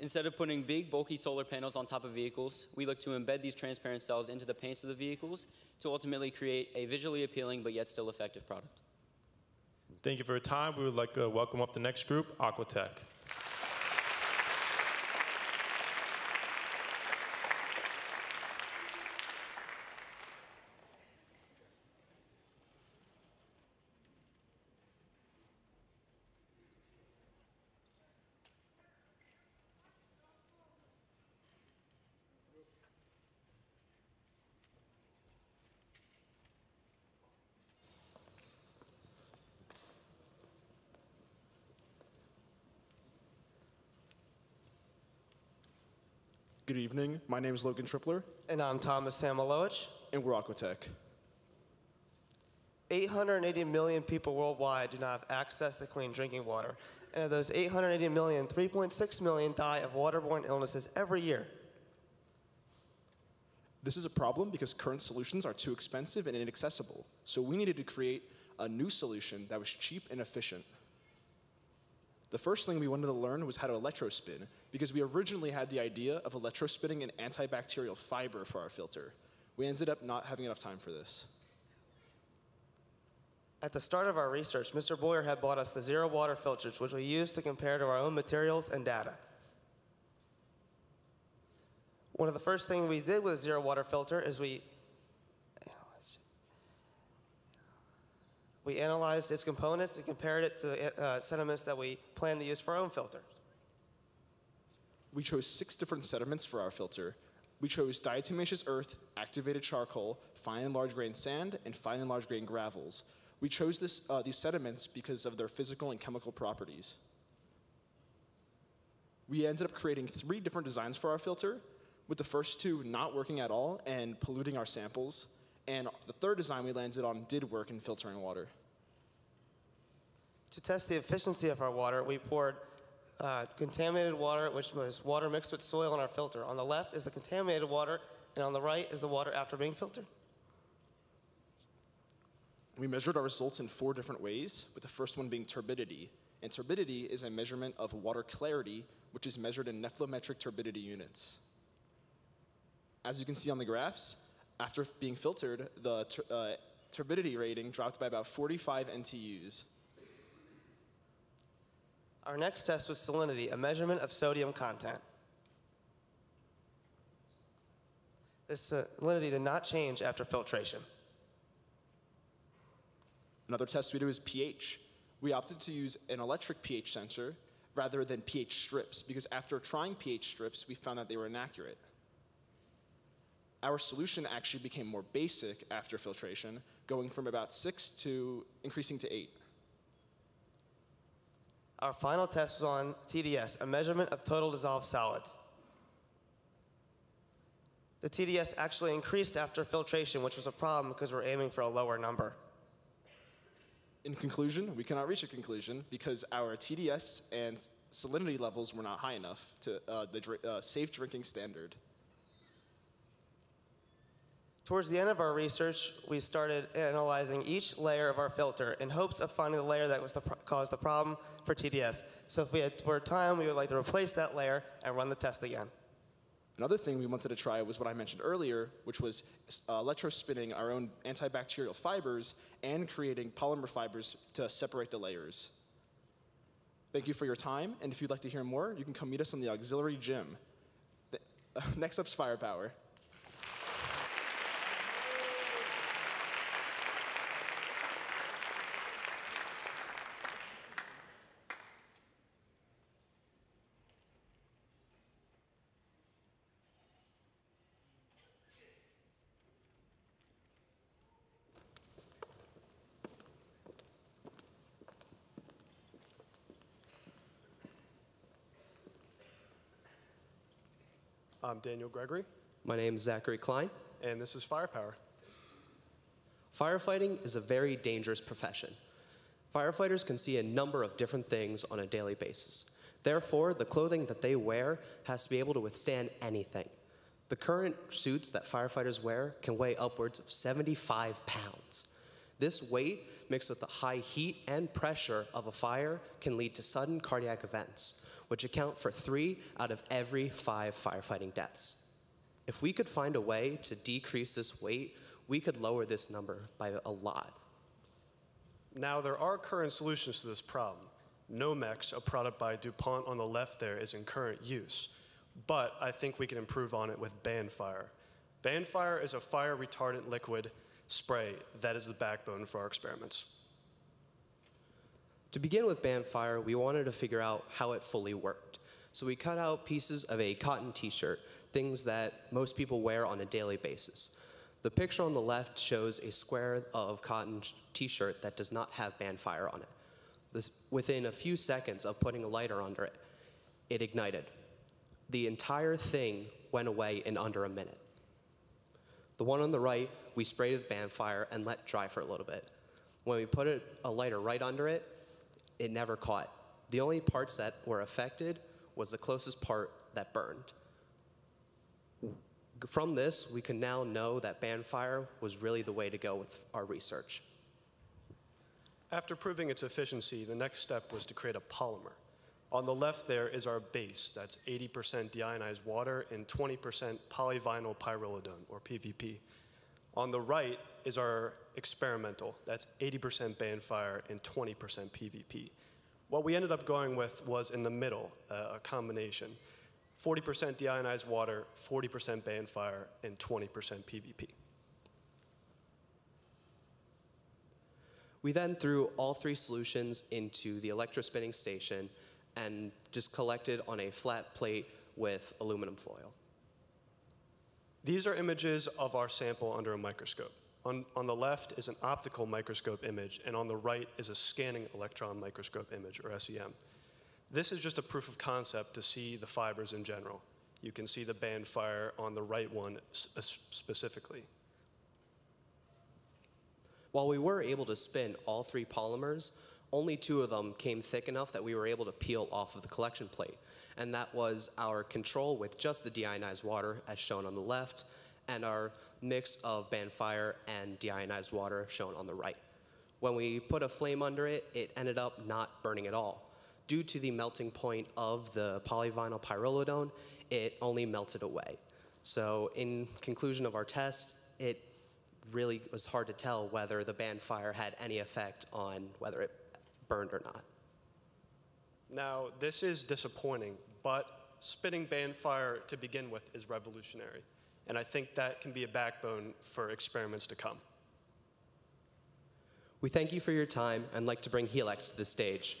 Instead of putting big, bulky solar panels on top of vehicles, we look to embed these transparent cells into the paints of the vehicles to ultimately create a visually appealing but yet still effective product. Thank you for your time. We would like to welcome up the next group, Aquatech. Good evening. My name is Logan Tripler. And I'm Thomas Samolowicz. And we're Aquatech. 880 million people worldwide do not have access to clean drinking water. And of those 880 million, 3.6 million die of waterborne illnesses every year. This is a problem because current solutions are too expensive and inaccessible. So we needed to create a new solution that was cheap and efficient. The first thing we wanted to learn was how to electrospin, because we originally had the idea of electrospinning an antibacterial fiber for our filter. We ended up not having enough time for this. At the start of our research, Mr. Boyer had bought us the zero water filters, which we used to compare to our own materials and data. One of the first things we did with a zero water filter is we we analyzed its components and compared it to uh, sediments that we plan to use for our own filters. We chose six different sediments for our filter. We chose diatomaceous earth, activated charcoal, fine and large grain sand, and fine and large grain gravels. We chose this, uh, these sediments because of their physical and chemical properties. We ended up creating three different designs for our filter, with the first two not working at all and polluting our samples, and the third design we landed on did work in filtering water. To test the efficiency of our water, we poured uh, contaminated water, which was water mixed with soil in our filter. On the left is the contaminated water, and on the right is the water after being filtered. We measured our results in four different ways, with the first one being turbidity. And turbidity is a measurement of water clarity, which is measured in nephelometric turbidity units. As you can see on the graphs, after being filtered, the tur uh, turbidity rating dropped by about 45 NTUs. Our next test was salinity, a measurement of sodium content. This salinity did not change after filtration. Another test we did was pH. We opted to use an electric pH sensor rather than pH strips because after trying pH strips, we found that they were inaccurate. Our solution actually became more basic after filtration, going from about six to increasing to eight. Our final test was on TDS, a measurement of total dissolved solids. The TDS actually increased after filtration, which was a problem because we're aiming for a lower number. In conclusion, we cannot reach a conclusion because our TDS and salinity levels were not high enough to uh, the dr uh, safe drinking standard. Towards the end of our research, we started analyzing each layer of our filter in hopes of finding the layer that was the caused the problem for TDS. So if we had more time, we would like to replace that layer and run the test again. Another thing we wanted to try was what I mentioned earlier, which was uh, electrospinning our own antibacterial fibers and creating polymer fibers to separate the layers. Thank you for your time, and if you'd like to hear more, you can come meet us in the auxiliary gym. The, uh, next up's firepower. I'm Daniel Gregory. My name is Zachary Klein. And this is Firepower. Firefighting is a very dangerous profession. Firefighters can see a number of different things on a daily basis. Therefore, the clothing that they wear has to be able to withstand anything. The current suits that firefighters wear can weigh upwards of 75 pounds. This weight, mixed with the high heat and pressure of a fire, can lead to sudden cardiac events, which account for three out of every five firefighting deaths. If we could find a way to decrease this weight, we could lower this number by a lot. Now, there are current solutions to this problem. Nomex, a product by DuPont on the left there, is in current use. But I think we can improve on it with Banfire. Banfire is a fire retardant liquid spray that is the backbone for our experiments. To begin with Banfire, we wanted to figure out how it fully worked. So we cut out pieces of a cotton t shirt, things that most people wear on a daily basis. The picture on the left shows a square of cotton t shirt that does not have Banfire on it. This, within a few seconds of putting a lighter under it, it ignited. The entire thing went away in under a minute. The one on the right, we sprayed with Banfire and let dry for a little bit. When we put a lighter right under it, it never caught. The only parts that were affected was the closest part that burned. From this, we can now know that Banfire was really the way to go with our research. After proving its efficiency, the next step was to create a polymer. On the left there is our base, that's 80% deionized water and 20% polyvinyl pyrrolidone, or PVP. On the right is our experimental, that's 80% Banfire and 20% PVP. What we ended up going with was in the middle, uh, a combination. 40% deionized water, 40% Banfire, and 20% PVP. We then threw all three solutions into the electrospinning station and just collected on a flat plate with aluminum foil. These are images of our sample under a microscope. On, on, the left is an optical microscope image, and on the right is a scanning electron microscope image, or SEM. This is just a proof of concept to see the fibers in general. You can see the Banfire on the right one uh, specifically. While we were able to spin all three polymers, only two of them came thick enough that we were able to peel off of the collection plate. And that was our control with just the deionized water, as shown on the left, and our mix of Banfire and deionized water, shown on the right. When we put a flame under it, it ended up not burning at all. Due to the melting point of the polyvinyl pyrrolidone, it only melted away. So, in conclusion of our test, it really was hard to tell whether the Banfire had any effect on whether it burned or not. Now, this is disappointing, but spitting Banfire to begin with is revolutionary. And I think that can be a backbone for experiments to come. We thank you for your time and like to bring Helix to the stage.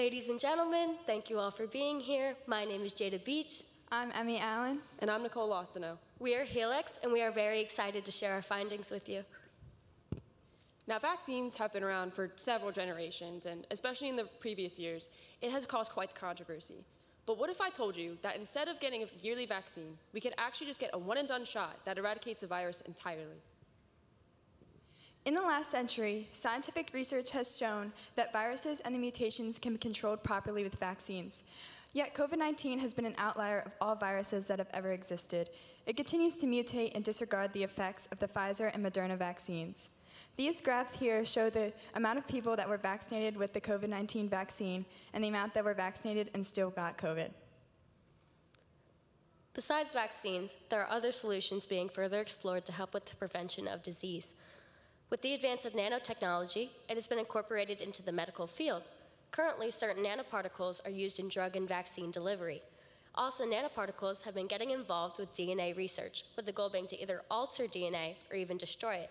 Ladies and gentlemen, thank you all for being here. My name is Jada Beach. I'm Emmy Allen. And I'm Nicole Lostino. We are Helix, and we are very excited to share our findings with you. Now, vaccines have been around for several generations, and especially in the previous years, it has caused quite the controversy. But what if I told you that instead of getting a yearly vaccine, we could actually just get a one and done shot that eradicates the virus entirely? In the last century, scientific research has shown that viruses and the mutations can be controlled properly with vaccines. Yet COVID 19 has been an outlier of all viruses that have ever existed. It continues to mutate and disregard the effects of the Pfizer and Moderna vaccines. These graphs here show the amount of people that were vaccinated with the COVID 19 vaccine and the amount that were vaccinated and still got COVID. Besides vaccines, there are other solutions being further explored to help with the prevention of disease. With the advance of nanotechnology, it has been incorporated into the medical field. Currently, certain nanoparticles are used in drug and vaccine delivery. Also, nanoparticles have been getting involved with DNA research, with the goal being to either alter DNA or even destroy it.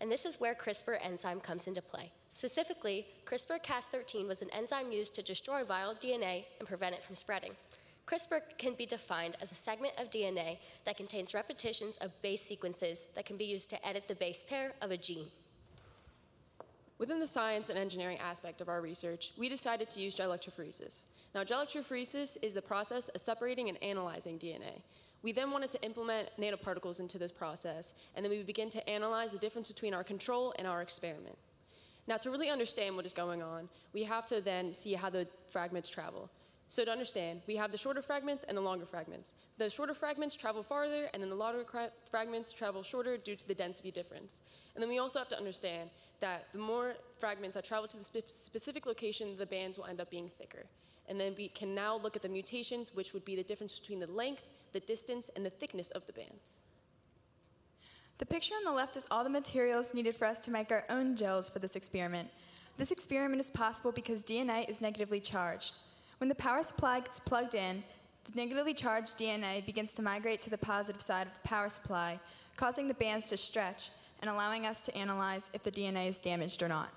And this is where CRISPR enzyme comes into play. Specifically, CRISPR Cas13 was an enzyme used to destroy viral DNA and prevent it from spreading. CRISPR can be defined as a segment of DNA that contains repetitions of base sequences that can be used to edit the base pair of a gene. Within the science and engineering aspect of our research, we decided to use gel electrophoresis. Now, gel electrophoresis is the process of separating and analyzing DNA. We then wanted to implement nanoparticles into this process, and then we begin to analyze the difference between our control and our experiment. Now, to really understand what is going on, we have to then see how the fragments travel. So to understand, we have the shorter fragments and the longer fragments. The shorter fragments travel farther, and then the longer fragments travel shorter due to the density difference. And then we also have to understand that the more fragments that travel to the spe specific location, the bands will end up being thicker. And then we can now look at the mutations, which would be the difference between the length, the distance, and the thickness of the bands. The picture on the left is all the materials needed for us to make our own gels for this experiment. This experiment is possible because DNA is negatively charged. When the power supply gets plugged in, the negatively charged DNA begins to migrate to the positive side of the power supply, causing the bands to stretch and allowing us to analyze if the DNA is damaged or not.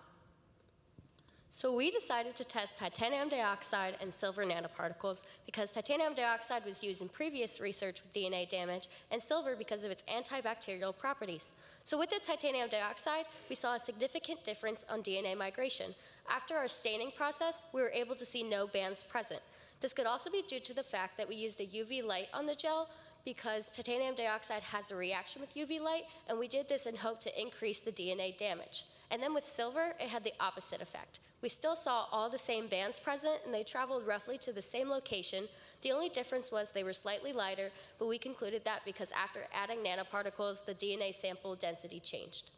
So we decided to test titanium dioxide and silver nanoparticles because titanium dioxide was used in previous research with DNA damage and silver because of its antibacterial properties. So with the titanium dioxide, we saw a significant difference on DNA migration, after our staining process, we were able to see no bands present. This could also be due to the fact that we used a UV light on the gel because titanium dioxide has a reaction with UV light, and we did this in hope to increase the DNA damage. And then with silver, it had the opposite effect. We still saw all the same bands present, and they traveled roughly to the same location. The only difference was they were slightly lighter, but we concluded that because after adding nanoparticles, the DNA sample density changed.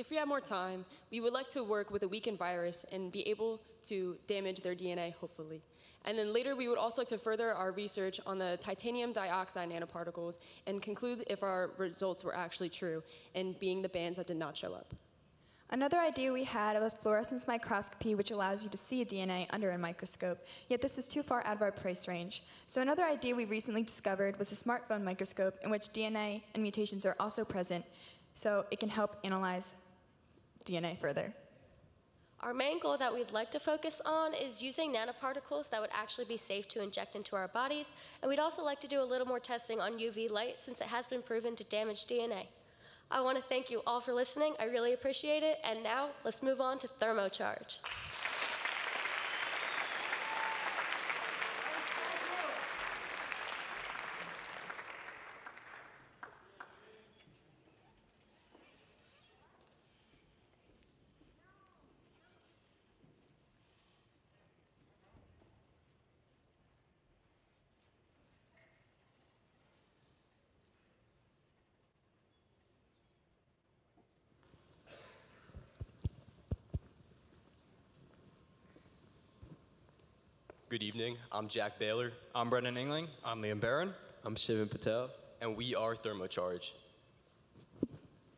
If we have more time, we would like to work with a weakened virus and be able to damage their DNA, hopefully. And then later, we would also like to further our research on the titanium dioxide nanoparticles and conclude if our results were actually true, and being the bands that did not show up. Another idea we had was fluorescence microscopy, which allows you to see DNA under a microscope, yet this was too far out of our price range. So another idea we recently discovered was a smartphone microscope in which DNA and mutations are also present, so it can help analyze DNA further. Our main goal that we'd like to focus on is using nanoparticles that would actually be safe to inject into our bodies, and we'd also like to do a little more testing on UV light since it has been proven to damage DNA. I want to thank you all for listening. I really appreciate it. And now let's move on to thermocharge. Good evening. I'm Jack Baylor. I'm Brendan Engling. I'm Liam Barron. I'm Shivan Patel. And we are Thermocharge.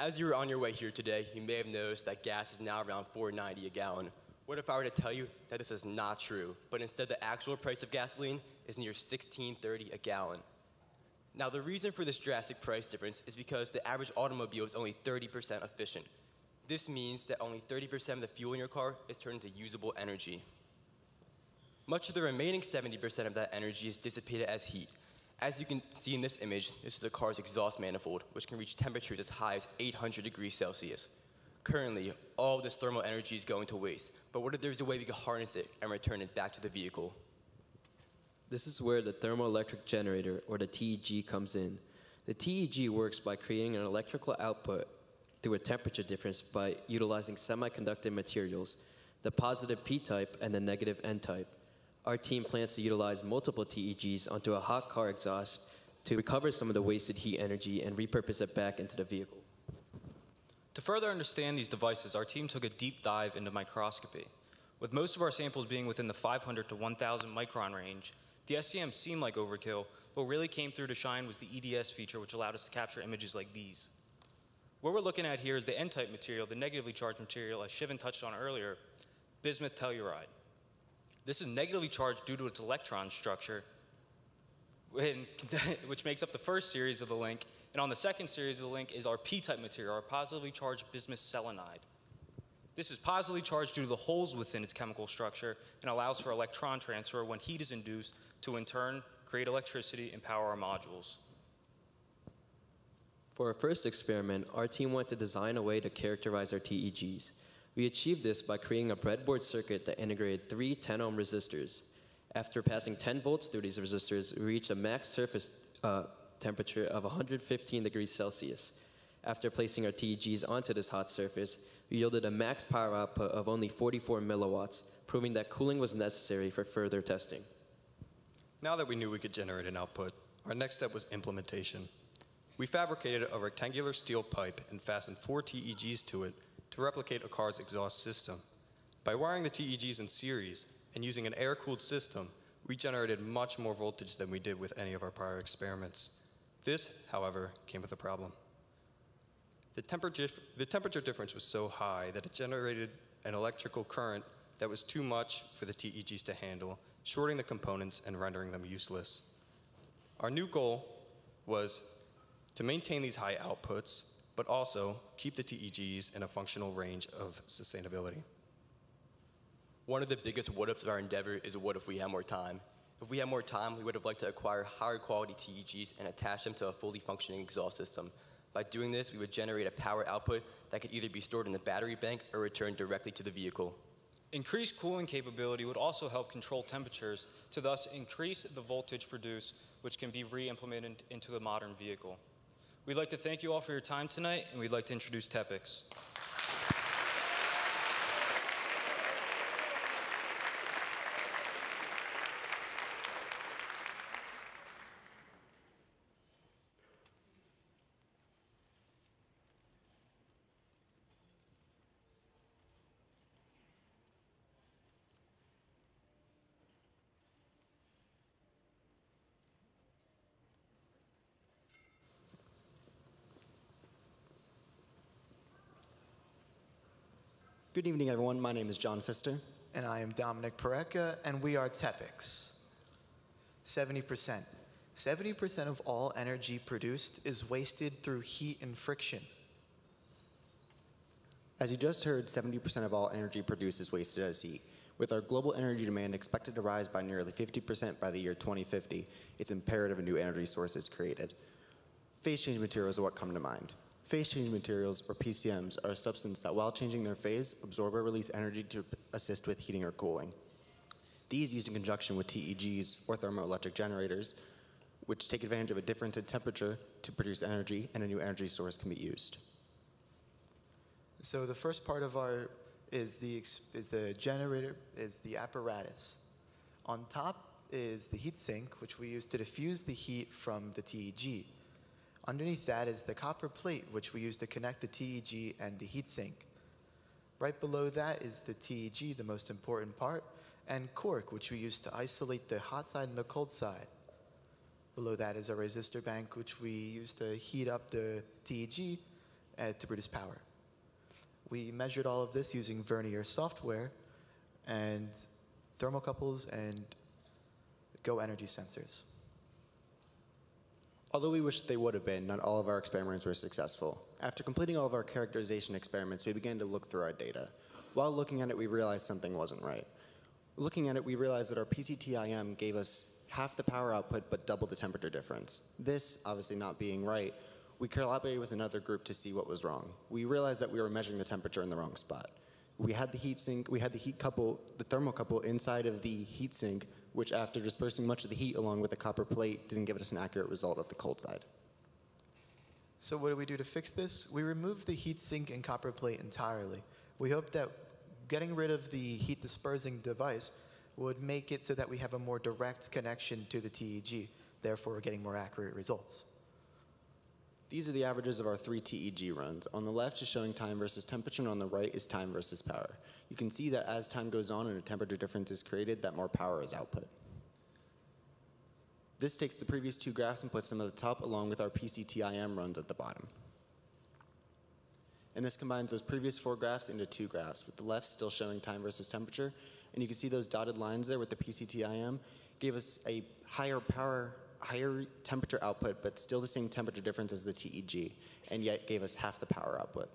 As you were on your way here today, you may have noticed that gas is now around 4.90 a gallon. What if I were to tell you that this is not true, but instead the actual price of gasoline is near 16.30 a gallon? Now, the reason for this drastic price difference is because the average automobile is only 30% efficient. This means that only 30% of the fuel in your car is turned into usable energy. Much of the remaining 70% of that energy is dissipated as heat. As you can see in this image, this is the car's exhaust manifold, which can reach temperatures as high as 800 degrees Celsius. Currently, all this thermal energy is going to waste, but what if there's a way we could harness it and return it back to the vehicle? This is where the thermoelectric generator, or the TEG, comes in. The TEG works by creating an electrical output through a temperature difference by utilizing semiconductor materials, the positive P-type and the negative N-type. Our team plans to utilize multiple TEGs onto a hot car exhaust to recover some of the wasted heat energy and repurpose it back into the vehicle. To further understand these devices, our team took a deep dive into microscopy. With most of our samples being within the 500 to 1,000 micron range, the SEM seemed like overkill, but what really came through to shine was the EDS feature, which allowed us to capture images like these. What we're looking at here is the N-type material, the negatively charged material, as Shivan touched on earlier, bismuth telluride. This is negatively charged due to its electron structure, which makes up the first series of the link. And on the second series of the link is our p-type material, our positively charged bismuth selenide. This is positively charged due to the holes within its chemical structure and allows for electron transfer when heat is induced to in turn create electricity and power our modules. For our first experiment, our team wanted to design a way to characterize our TEGs. We achieved this by creating a breadboard circuit that integrated three 10 ohm resistors. After passing 10 volts through these resistors, we reached a max surface uh, temperature of 115 degrees Celsius. After placing our TEGs onto this hot surface, we yielded a max power output of only 44 milliwatts, proving that cooling was necessary for further testing. Now that we knew we could generate an output, our next step was implementation. We fabricated a rectangular steel pipe and fastened four TEGs to it to replicate a car's exhaust system. By wiring the TEGs in series and using an air-cooled system, we generated much more voltage than we did with any of our prior experiments. This, however, came with a problem. The temperature, the temperature difference was so high that it generated an electrical current that was too much for the TEGs to handle, shorting the components and rendering them useless. Our new goal was to maintain these high outputs, but also keep the TEGs in a functional range of sustainability. One of the biggest what ifs of our endeavor is what if we had more time? If we had more time, we would have liked to acquire higher quality TEGs and attach them to a fully functioning exhaust system. By doing this, we would generate a power output that could either be stored in the battery bank or returned directly to the vehicle. Increased cooling capability would also help control temperatures to thus increase the voltage produced, which can be re-implemented into the modern vehicle. We'd like to thank you all for your time tonight, and we'd like to introduce TEPIX. Good evening, everyone. My name is John Pfister. And I am Dominic Pareca, and we are TEPIX. 70%. 70% of all energy produced is wasted through heat and friction. As you just heard, 70% of all energy produced is wasted as heat. With our global energy demand expected to rise by nearly 50% by the year 2050, it's imperative a new energy source is created. Phase change materials are what come to mind. Phase change materials, or PCMs, are a substance that, while changing their phase, absorb or release energy to assist with heating or cooling. These, used in conjunction with TEGs, or thermoelectric generators, which take advantage of a difference in temperature to produce energy, and a new energy source can be used. So the first part of our is the is the generator is the apparatus. On top is the heat sink, which we use to diffuse the heat from the TEG. Underneath that is the copper plate, which we use to connect the TEG and the heatsink. Right below that is the TEG, the most important part, and cork, which we use to isolate the hot side and the cold side. Below that is a resistor bank, which we use to heat up the TEG uh, to produce power. We measured all of this using Vernier software and thermocouples and Go energy sensors. Although we wish they would have been, not all of our experiments were successful. After completing all of our characterization experiments, we began to look through our data. While looking at it, we realized something wasn't right. Looking at it, we realized that our PCTIM gave us half the power output but double the temperature difference. This, obviously not being right, we collaborated with another group to see what was wrong. We realized that we were measuring the temperature in the wrong spot. We had the heat sink, we had the heat couple, the thermocouple inside of the heat sink, which after dispersing much of the heat along with the copper plate didn't give us an accurate result of the cold side. So what do we do to fix this? We remove the heat sink and copper plate entirely. We hope that getting rid of the heat dispersing device would make it so that we have a more direct connection to the TEG, therefore getting more accurate results. These are the averages of our three TEG runs. On the left is showing time versus temperature, and on the right is time versus power. You can see that as time goes on and a temperature difference is created, that more power is output. This takes the previous two graphs and puts them at the top along with our PCTIM runs at the bottom. And this combines those previous four graphs into two graphs, with the left still showing time versus temperature. And you can see those dotted lines there with the PCTIM gave us a higher power, higher temperature output, but still the same temperature difference as the TEG, and yet gave us half the power output.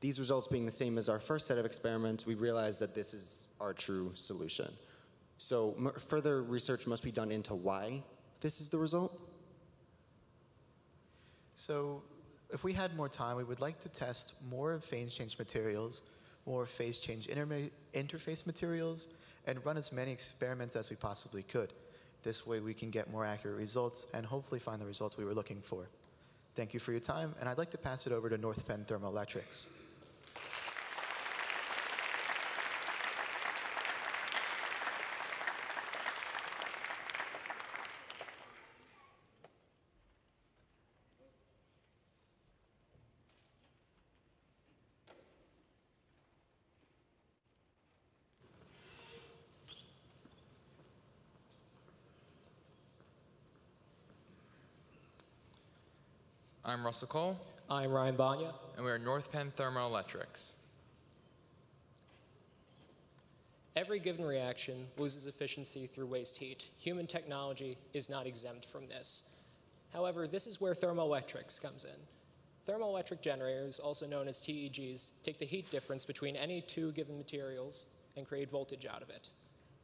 These results being the same as our first set of experiments, we realized that this is our true solution. So further research must be done into why this is the result. So, if we had more time, we would like to test more phase change materials, more phase change interface materials, and run as many experiments as we possibly could. This way, we can get more accurate results and hopefully find the results we were looking for. Thank you for your time, and I'd like to pass it over to North Penn Thermoelectrics. I'm Russell Cole. I'm Ryan Banya. And we are North Penn Thermoelectrics. Every given reaction loses efficiency through waste heat. Human technology is not exempt from this. However, this is where thermoelectrics comes in. Thermoelectric generators, also known as TEGs, take the heat difference between any two given materials and create voltage out of it.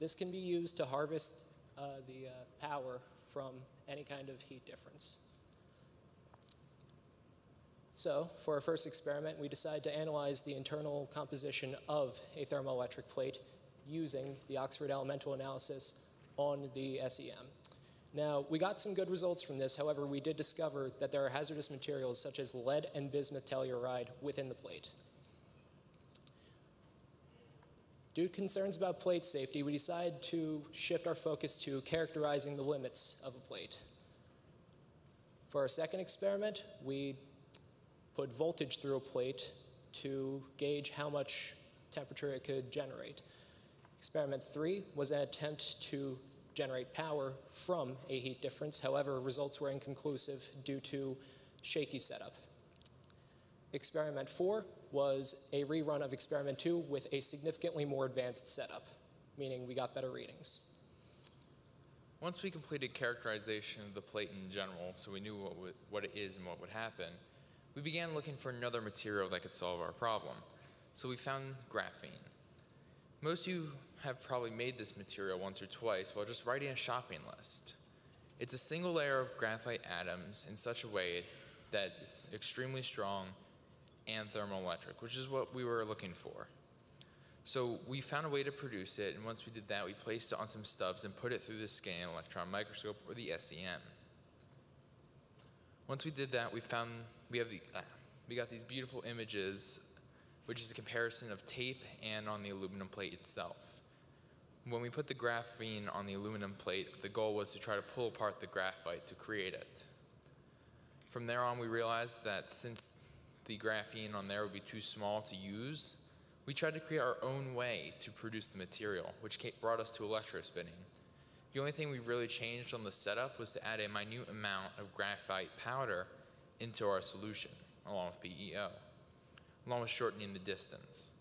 This can be used to harvest uh, the uh, power from any kind of heat difference. So, for our first experiment, we decided to analyze the internal composition of a thermoelectric plate using the Oxford Elemental Analysis on the SEM. Now, we got some good results from this, however, we did discover that there are hazardous materials such as lead and bismuth telluride within the plate. Due to concerns about plate safety, we decided to shift our focus to characterizing the limits of a plate. For our second experiment, we put voltage through a plate to gauge how much temperature it could generate. Experiment three was an attempt to generate power from a heat difference. However, results were inconclusive due to shaky setup. Experiment four was a rerun of experiment two with a significantly more advanced setup, meaning we got better readings. Once we completed characterization of the plate in general, so we knew what, would, what it is and what would happen, we began looking for another material that could solve our problem. So we found graphene. Most of you have probably made this material once or twice while just writing a shopping list. It's a single layer of graphite atoms in such a way that it's extremely strong and thermoelectric, which is what we were looking for. So we found a way to produce it, and once we did that, we placed it on some stubs and put it through the scanning electron microscope, or the SEM. Once we did that, we found we have the, uh, we got these beautiful images, which is a comparison of tape and on the aluminum plate itself. When we put the graphene on the aluminum plate, the goal was to try to pull apart the graphite to create it. From there on, we realized that since the graphene on there would be too small to use, we tried to create our own way to produce the material, which brought us to electrospinning. The only thing we really changed on the setup was to add a minute amount of graphite powder into our solution, along with PEO, along with shortening the distance.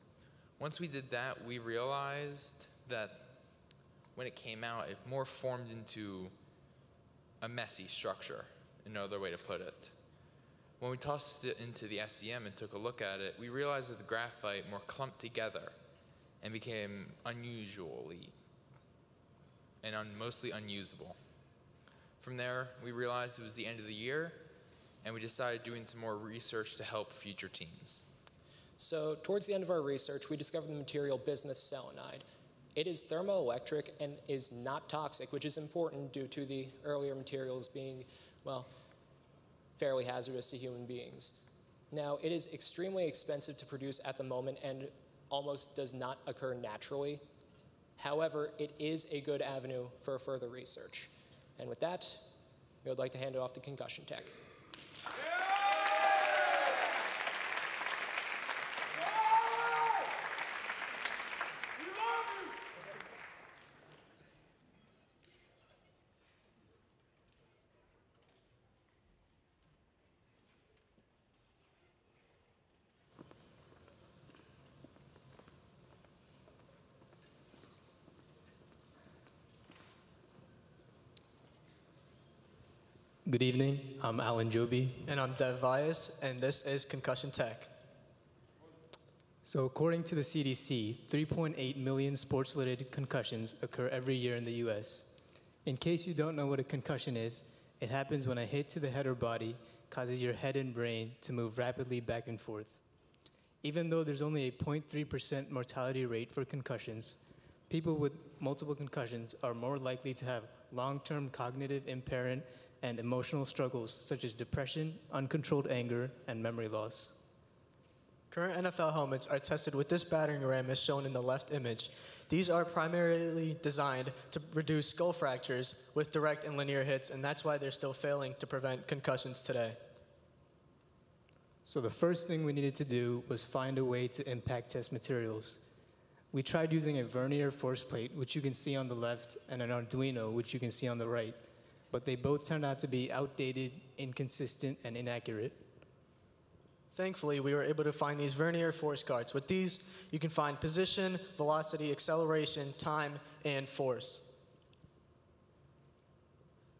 Once we did that, we realized that when it came out, it more formed into a messy structure, another way to put it. When we tossed it into the SEM and took a look at it, we realized that the graphite more clumped together and became unusually and un mostly unusable. From there, we realized it was the end of the year, and we decided doing some more research to help future teams. So, towards the end of our research, we discovered the material bismuth selenide. It is thermoelectric and is not toxic, which is important due to the earlier materials being, well, fairly hazardous to human beings. Now, it is extremely expensive to produce at the moment and almost does not occur naturally. However, it is a good avenue for further research. And with that, we would like to hand it off to Concussion Tech. Good evening. I'm Alan Joby. And I'm Dev Vyas, and this is Concussion Tech. So, according to the CDC, 3.8 million sports related concussions occur every year in the US. In case you don't know what a concussion is, it happens when a hit to the head or body causes your head and brain to move rapidly back and forth. Even though there's only a 0.3% mortality rate for concussions, people with multiple concussions are more likely to have long term cognitive impairment and emotional struggles such as depression, uncontrolled anger, and memory loss. Current NFL helmets are tested with this battering ram as shown in the left image. These are primarily designed to reduce skull fractures with direct and linear hits, and that's why they're still failing to prevent concussions today. So, the first thing we needed to do was find a way to impact test materials. We tried using a Vernier force plate, which you can see on the left, and an Arduino, which you can see on the right, but they both turned out to be outdated, inconsistent, and inaccurate. Thankfully, we were able to find these Vernier force cards. With these, you can find position, velocity, acceleration, time, and force.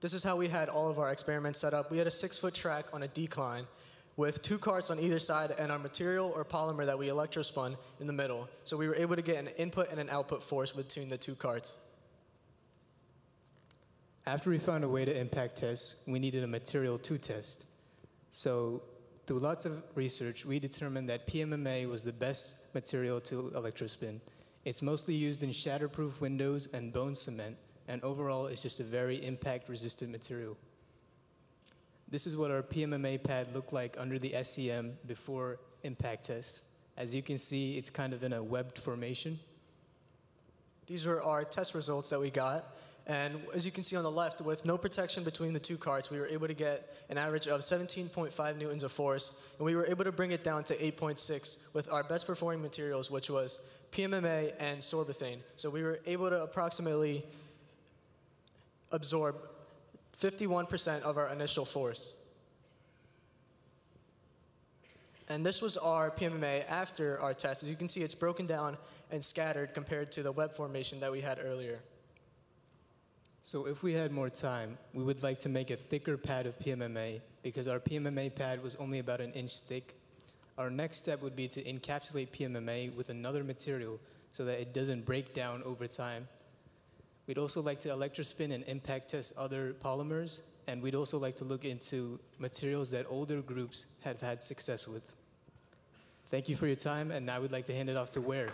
This is how we had all of our experiments set up. We had a six foot track on a decline with two carts on either side and our material or polymer that we electrospun in the middle. So we were able to get an input and an output force between the two carts. After we found a way to impact test, we needed a material to test. So, through lots of research, we determined that PMMA was the best material to electrospin. It's mostly used in shatterproof windows and bone cement, and overall, it's just a very impact resistant material. This is what our PMMA pad looked like under the SEM before impact test. As you can see, it's kind of in a webbed formation. These were our test results that we got. And as you can see on the left, with no protection between the two carts, we were able to get an average of 17.5 newtons of force, and we were able to bring it down to 8.6 with our best performing materials, which was PMMA and sorbothane. So we were able to approximately absorb 51% of our initial force. And this was our PMMA after our test. As you can see, it's broken down and scattered compared to the web formation that we had earlier. So if we had more time, we would like to make a thicker pad of PMMA because our PMMA pad was only about an inch thick. Our next step would be to encapsulate PMMA with another material so that it doesn't break down over time. We'd also like to electrospin and impact test other polymers, and we'd also like to look into materials that older groups have had success with. Thank you for your time, and now we'd like to hand it off to Ware.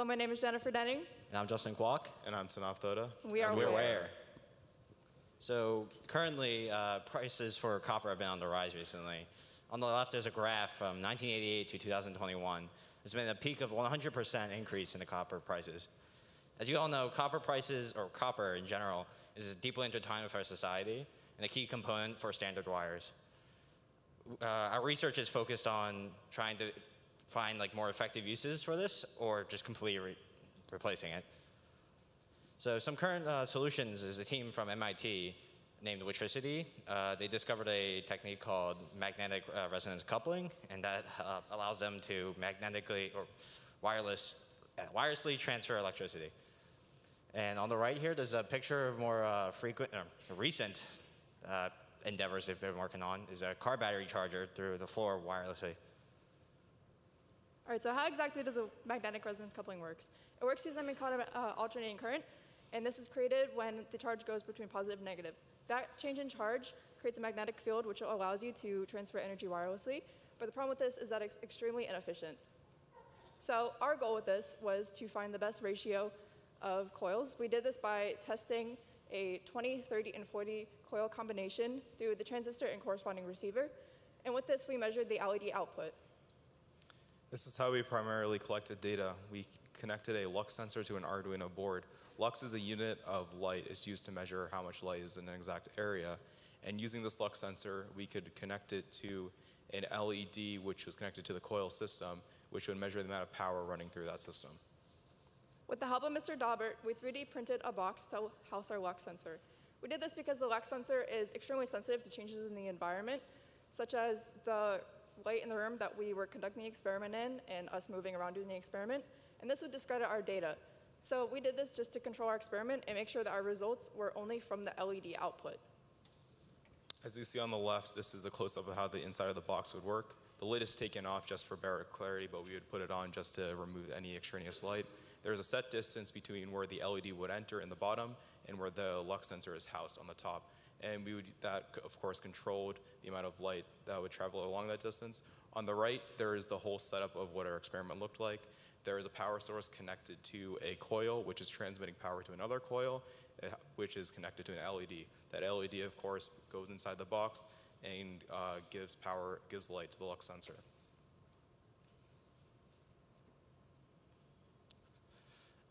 Hello, my name is Jennifer Denning. And I'm Justin Kwok. And I'm Sanaf Thoda. We are and we're Ware. Ware. So currently, uh, prices for copper have been on the rise recently. On the left, is a graph from 1988 to 2021. There's been a peak of 100% increase in the copper prices. As you all know, copper prices, or copper in general, is deeply intertwined with our society and a key component for standard wires. Uh, our research is focused on trying to find like more effective uses for this or just completely re- replacing it. So some current uh, solutions is a team from MIT named Witricity. Uh, they discovered a technique called magnetic uh, resonance coupling, and that uh, allows them to magnetically or wireless, uh, wirelessly transfer electricity. And on the right here, there's a picture of more uh, frequent, recent endeavors they've been working on. Is a car battery charger through the floor wirelessly. All right, so how exactly does a magnetic resonance coupling works? It works using something called uh, alternating current, and this is created when the charge goes between positive and negative. That change in charge creates a magnetic field which allows you to transfer energy wirelessly, but the problem with this is that it's extremely inefficient. So our goal with this was to find the best ratio of coils. We did this by testing a 20, 30, and 40 coil combination through the transistor and corresponding receiver. And with this, we measured the LED output. This is how we primarily collected data. We connected a lux sensor to an Arduino board. Lux is a unit of light. It's used to measure how much light is in an exact area. And using this lux sensor, we could connect it to an LED, which was connected to the coil system. which would measure the amount of power running through that system. With the help of Mr. Daubert, we 3D printed a box to house our lux sensor. We did this because the lux sensor is extremely sensitive to changes in the environment, such as the light in the room that we were conducting the experiment in and us moving around doing the experiment, and this would discredit our data. So we did this just to control our experiment and make sure that our results were only from the LED output. As you see on the left, this is a close-up of how the inside of the box would work. The lid is taken off just for better clarity, but we would put it on just to remove any extraneous light. There's a set distance between where the LED would enter in the bottom and where the lux sensor is housed on the top. And we would, that of course controlled the amount of light that would travel along that distance. On the right, there is the whole setup of what our experiment looked like. There is a power source connected to a coil, which is transmitting power to another coil, uh, which is connected to an LED. That LED, of course, goes inside the box and uh, gives power, gives light to the lux sensor.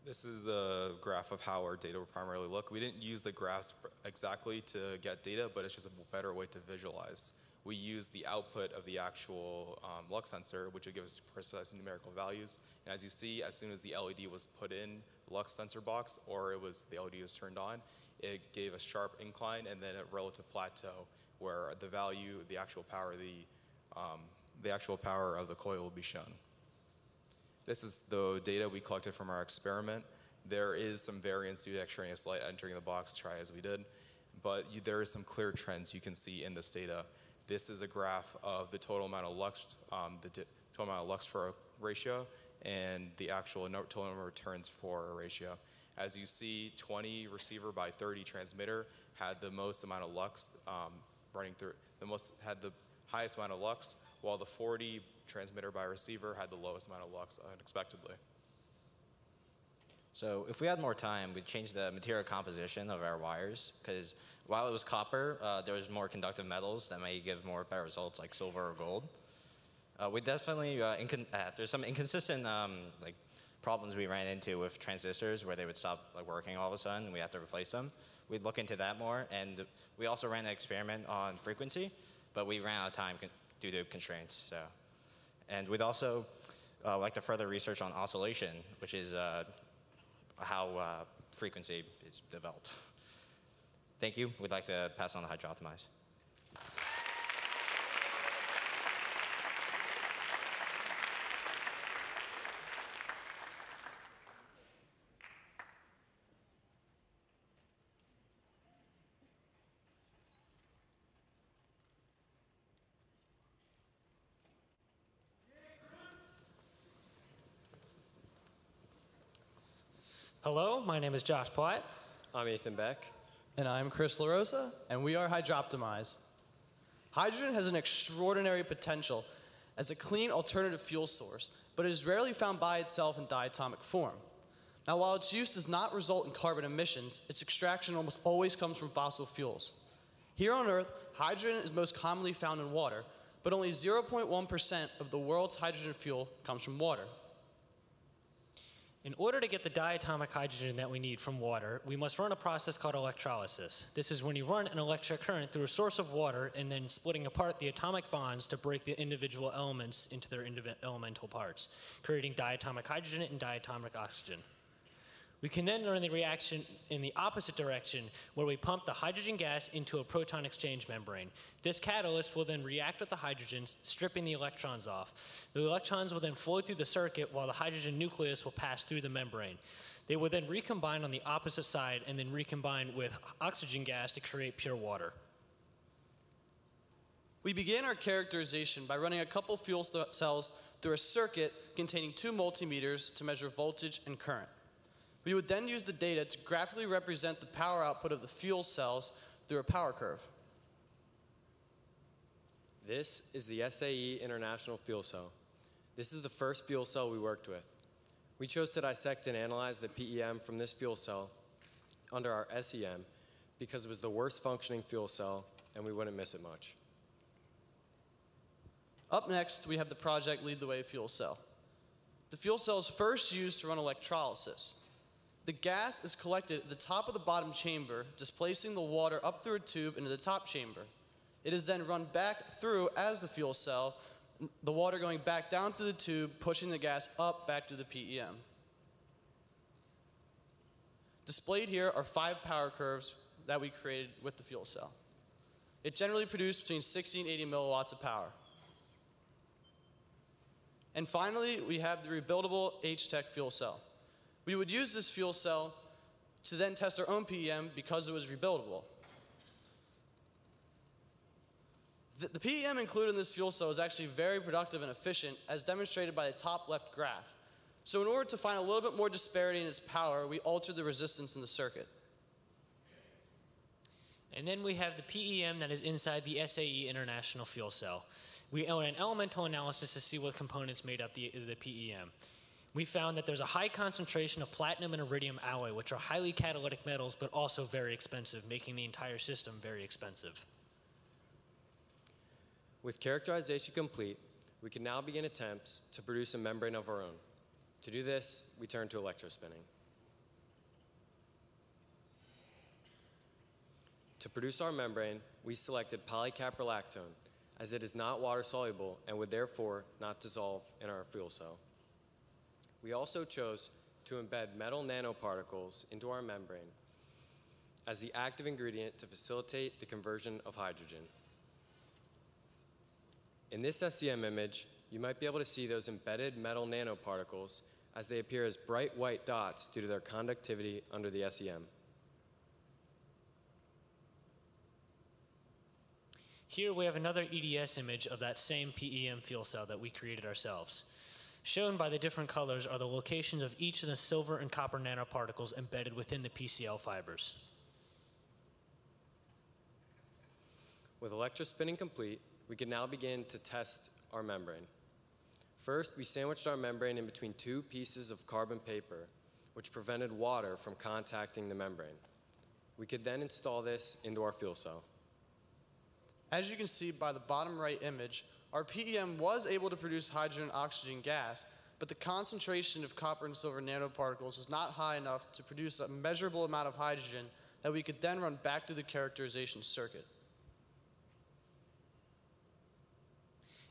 This is a graph of how our data would primarily look. We didn't use the graphs exactly to get data, but it's just a better way to visualize. We use the output of the actual um, lux sensor, which would give us precise numerical values. And as you see, as soon as the LED was put in the lux sensor box, or it was the LED was turned on, it gave a sharp incline and then a relative plateau, where the value, the actual power, the um, the actual power of the coil will be shown. This is the data we collected from our experiment. There is some variance due to extraneous light entering the box, try as we did, but you, there is some clear trends you can see in this data. This is a graph of the total amount of lux, um, the total amount of lux for a ratio, and the actual total number of returns for a ratio. As you see, 20 receiver by 30 transmitter had the most amount of lux um, running through, the most had the highest amount of lux, while the 40 transmitter by receiver had the lowest amount of lux unexpectedly. So if we had more time, we'd change the material composition of our wires because while it was copper, uh, there was more conductive metals that may give more better results like silver or gold. Uh, we definitely, uh, uh there's some inconsistent um, like problems we ran into with transistors where they would stop like, working all of a sudden and we have to replace them. We'd look into that more and we also ran an experiment on frequency, but we ran out of time due to constraints. So. And we'd also uh, like to further research on oscillation, which is uh, how uh, frequency is developed. Thank you. We'd like to pass on the Hydroptimize. Hello, my name is Josh Platt. I'm Ethan Beck. And I'm Chris LaRosa, and we are Hydroptimize. Hydrogen has an extraordinary potential as a clean alternative fuel source, but it is rarely found by itself in diatomic form. Now, while its use does not result in carbon emissions, its extraction almost always comes from fossil fuels. Here on Earth, hydrogen is most commonly found in water, but only 0.1% of the world's hydrogen fuel comes from water. In order to get the diatomic hydrogen that we need from water, we must run a process called electrolysis. This is when you run an electric current through a source of water and then splitting apart the atomic bonds to break the individual elements into their elemental parts, creating diatomic hydrogen and diatomic oxygen. We can then run the reaction in the opposite direction where we pump the hydrogen gas into a proton exchange membrane. This catalyst will then react with the hydrogen, stripping the electrons off. The electrons will then flow through the circuit while the hydrogen nucleus will pass through the membrane. They will then recombine on the opposite side and then recombine with oxygen gas to create pure water. We began our characterization by running a couple fuel cells through a circuit containing two multimeters to measure voltage and current. We would then use the data to graphically represent the power output of the fuel cells through a power curve. This is the SAE International Fuel Cell. This is the first fuel cell we worked with. We chose to dissect and analyze the PEM from this fuel cell under our SEM because it was the worst functioning fuel cell and we wouldn't miss it much. Up next, we have the Project Lead the Way fuel cell. The fuel cell is first used to run electrolysis. The gas is collected at the top of the bottom chamber, displacing the water up through a tube into the top chamber. It is then run back through as the fuel cell the water going back down through the tube, pushing the gas up back to the PEM. Displayed here are five power curves that we created with the fuel cell. It generally produced between 60 and 80 milliwatts of power. And finally, we have the rebuildable H-TEC fuel cell. We would use this fuel cell to then test our own PEM because it was rebuildable. The, the PEM included in this fuel cell is actually very productive and efficient, as demonstrated by the top left graph. So in order to find a little bit more disparity in its power, we altered the resistance in the circuit. And then we have the PEM that is inside the SAE International Fuel Cell. We own an elemental analysis to see what components made up the, the PEM. We found that there's a high concentration of platinum and iridium alloy, which are highly catalytic metals but also very expensive, making the entire system very expensive. With characterization complete, we can now begin attempts to produce a membrane of our own. To do this, we turn to electrospinning. To produce our membrane, we selected polycaprolactone, as it is not water soluble and would therefore not dissolve in our fuel cell. We also chose to embed metal nanoparticles into our membrane as the active ingredient to facilitate the conversion of hydrogen. In this SEM image, you might be able to see those embedded metal nanoparticles as they appear as bright white dots due to their conductivity under the SEM. Here we have another EDS image of that same PEM fuel cell that we created ourselves. Shown by the different colors are the locations of each of the silver and copper nanoparticles embedded within the PCL fibers. With electrospinning complete, we can now begin to test our membrane. First, we sandwiched our membrane in between two pieces of carbon paper, which prevented water from contacting the membrane. We could then install this into our fuel cell. As you can see by the bottom right image, our PEM was able to produce hydrogen and oxygen gas, but the concentration of copper and silver nanoparticles was not high enough to produce a measurable amount of hydrogen that we could then run back to the characterization circuit.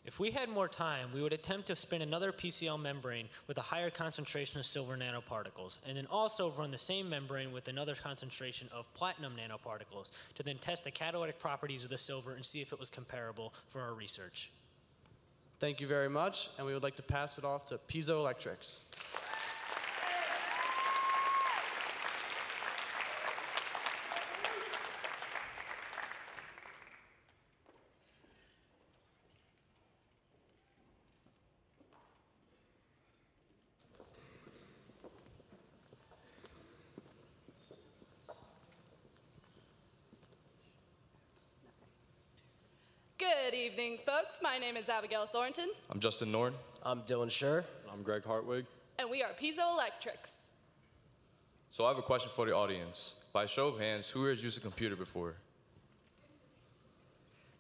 If we had more time, we would attempt to spin another PCL membrane with a higher concentration of silver nanoparticles, and then also run the same membrane with another concentration of platinum nanoparticles to then test the catalytic properties of the silver and see if it was comparable for our research. Thank you very much, and we would like to pass it off to Piezoelectrics. Good evening, folks. My name is Abigail Thornton, I'm Justin Norn. I'm Dylan Scher. I'm Greg Hartwig. and we are Piezoelectrics. So I have a question for the audience. By show of hands, who here has used a computer before?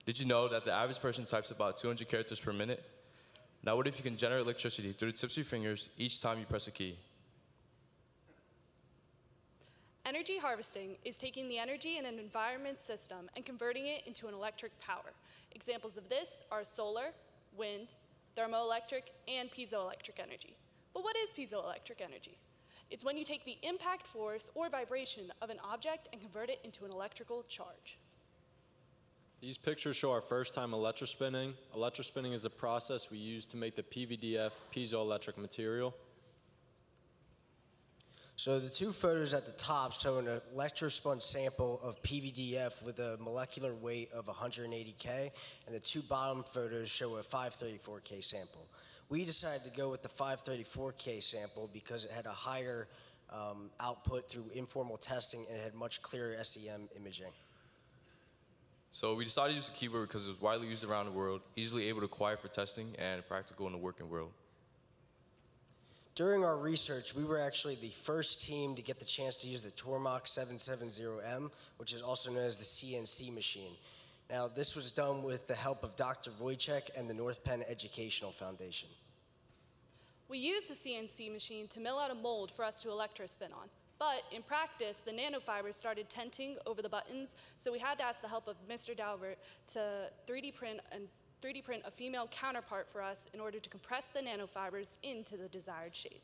Did you know that the average person types about 200 characters per minute? Now, what if you can generate electricity through the tips of your fingers each time you press a key? Energy harvesting is taking the energy in an environment system and converting it into an electric power. Examples of this are solar, wind, thermoelectric, and piezoelectric energy. But what is piezoelectric energy? It's when you take the impact force or vibration of an object and convert it into an electrical charge. These pictures show our first time electrospinning. Electrospinning is a process we use to make the PVDF piezoelectric material. So the two photos at the top show an electrospun sample of PVDF with a molecular weight of 180K, and the two bottom photos show a 534K sample. We decided to go with the 534K sample because it had a higher um, output through informal testing and it had much clearer SEM imaging. So we decided to use the keyboard because it was widely used around the world, easily able to acquire for testing, and practical in the working world. During our research, we were actually the first team to get the chance to use the Tormach 770M, which is also known as the CNC machine. Now, this was done with the help of Dr. Wojcik and the North Penn Educational Foundation. We used the CNC machine to mill out a mold for us to electrospin on. But in practice, the nanofibers started tenting over the buttons, so we had to ask the help of Mr. Dalbert to 3D print a 3D print a female counterpart for us in order to compress the nanofibers into the desired shape.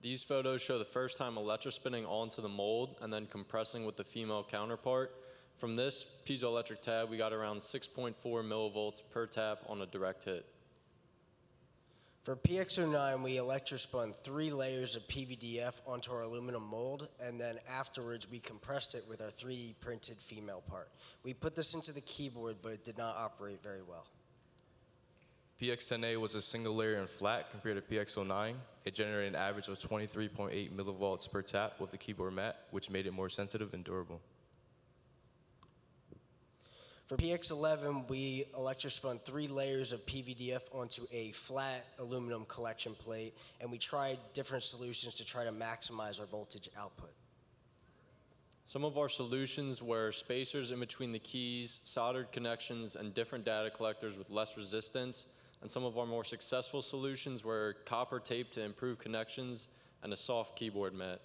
These photos show the first time electrospinning onto the mold and then compressing with the female counterpart. From this piezoelectric tab, we got around 6.4 millivolts per tap on a direct hit. For PX09, we electrospun three layers of PVDF onto our aluminum mold, and then afterwards we compressed it with our 3D printed female part. We put this into the keyboard, but it did not operate very well. PX10A was a single layer and flat compared to PX09. It generated an average of 23.8 millivolts per tap with the keyboard mat, which made it more sensitive and durable. For PX11, we electrospun three layers of PVDF onto a flat aluminum collection plate, and we tried different solutions to try to maximize our voltage output. Some of our solutions were spacers in between the keys, soldered connections, and different data collectors with less resistance. And some of our more successful solutions were copper tape to improve connections and a soft keyboard mat.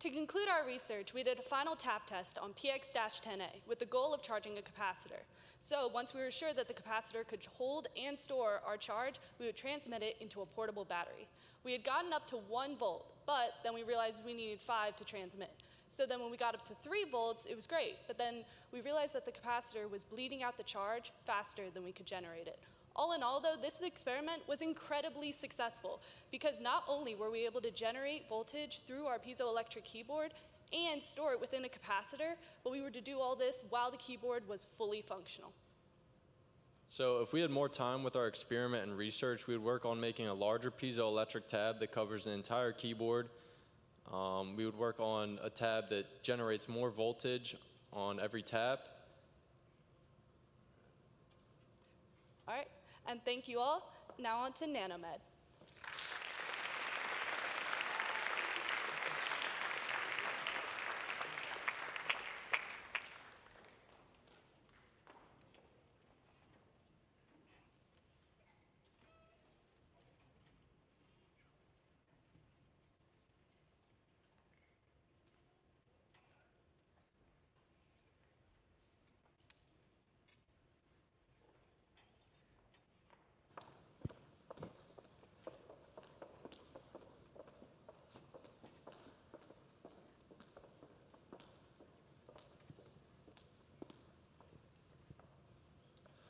To conclude our research, we did a final tap test on PX-10A with the goal of charging a capacitor. So once we were sure that the capacitor could hold and store our charge, we would transmit it into a portable battery. We had gotten up to one volt, but then we realized we needed five to transmit. So then when we got up to three volts, it was great, but then we realized that the capacitor was bleeding out the charge faster than we could generate it. All in all, though, this experiment was incredibly successful because not only were we able to generate voltage through our piezoelectric keyboard and store it within a capacitor, but we were to do all this while the keyboard was fully functional. So if we had more time with our experiment and research, we would work on making a larger piezoelectric tab that covers the entire keyboard. Um, we would work on a tab that generates more voltage on every tap. All right, and thank you all. Now on to Nanomed.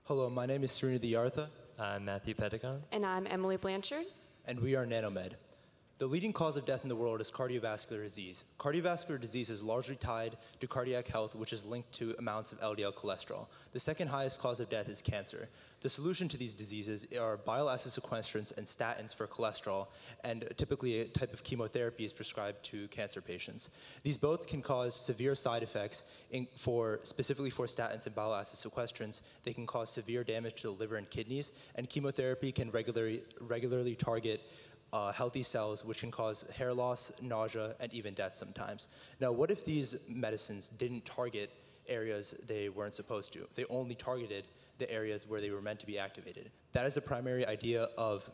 Hello, my name is Srini Diyartha, I'm Matthew Pentagon. And I'm Emily Blanchard. and we are Nanomed. The leading cause of death in the world is cardiovascular disease. Cardiovascular disease is largely tied to cardiac health, which is linked to amounts of LDL cholesterol. The second highest cause of death is cancer. The solution to these diseases are bile acid sequestrants and statins for cholesterol, and typically a type of chemotherapy is prescribed to cancer patients. These both can cause severe side effects in, for specifically for statins and bile acid sequestrants. They can cause severe damage to the liver and kidneys, and chemotherapy can regularly regularly target uh, healthy cells, which can cause hair loss, nausea, and even death sometimes. Now, what if these medicines didn't target areas they weren't supposed to? They only targeted the areas where they were meant to be activated. That is the primary idea of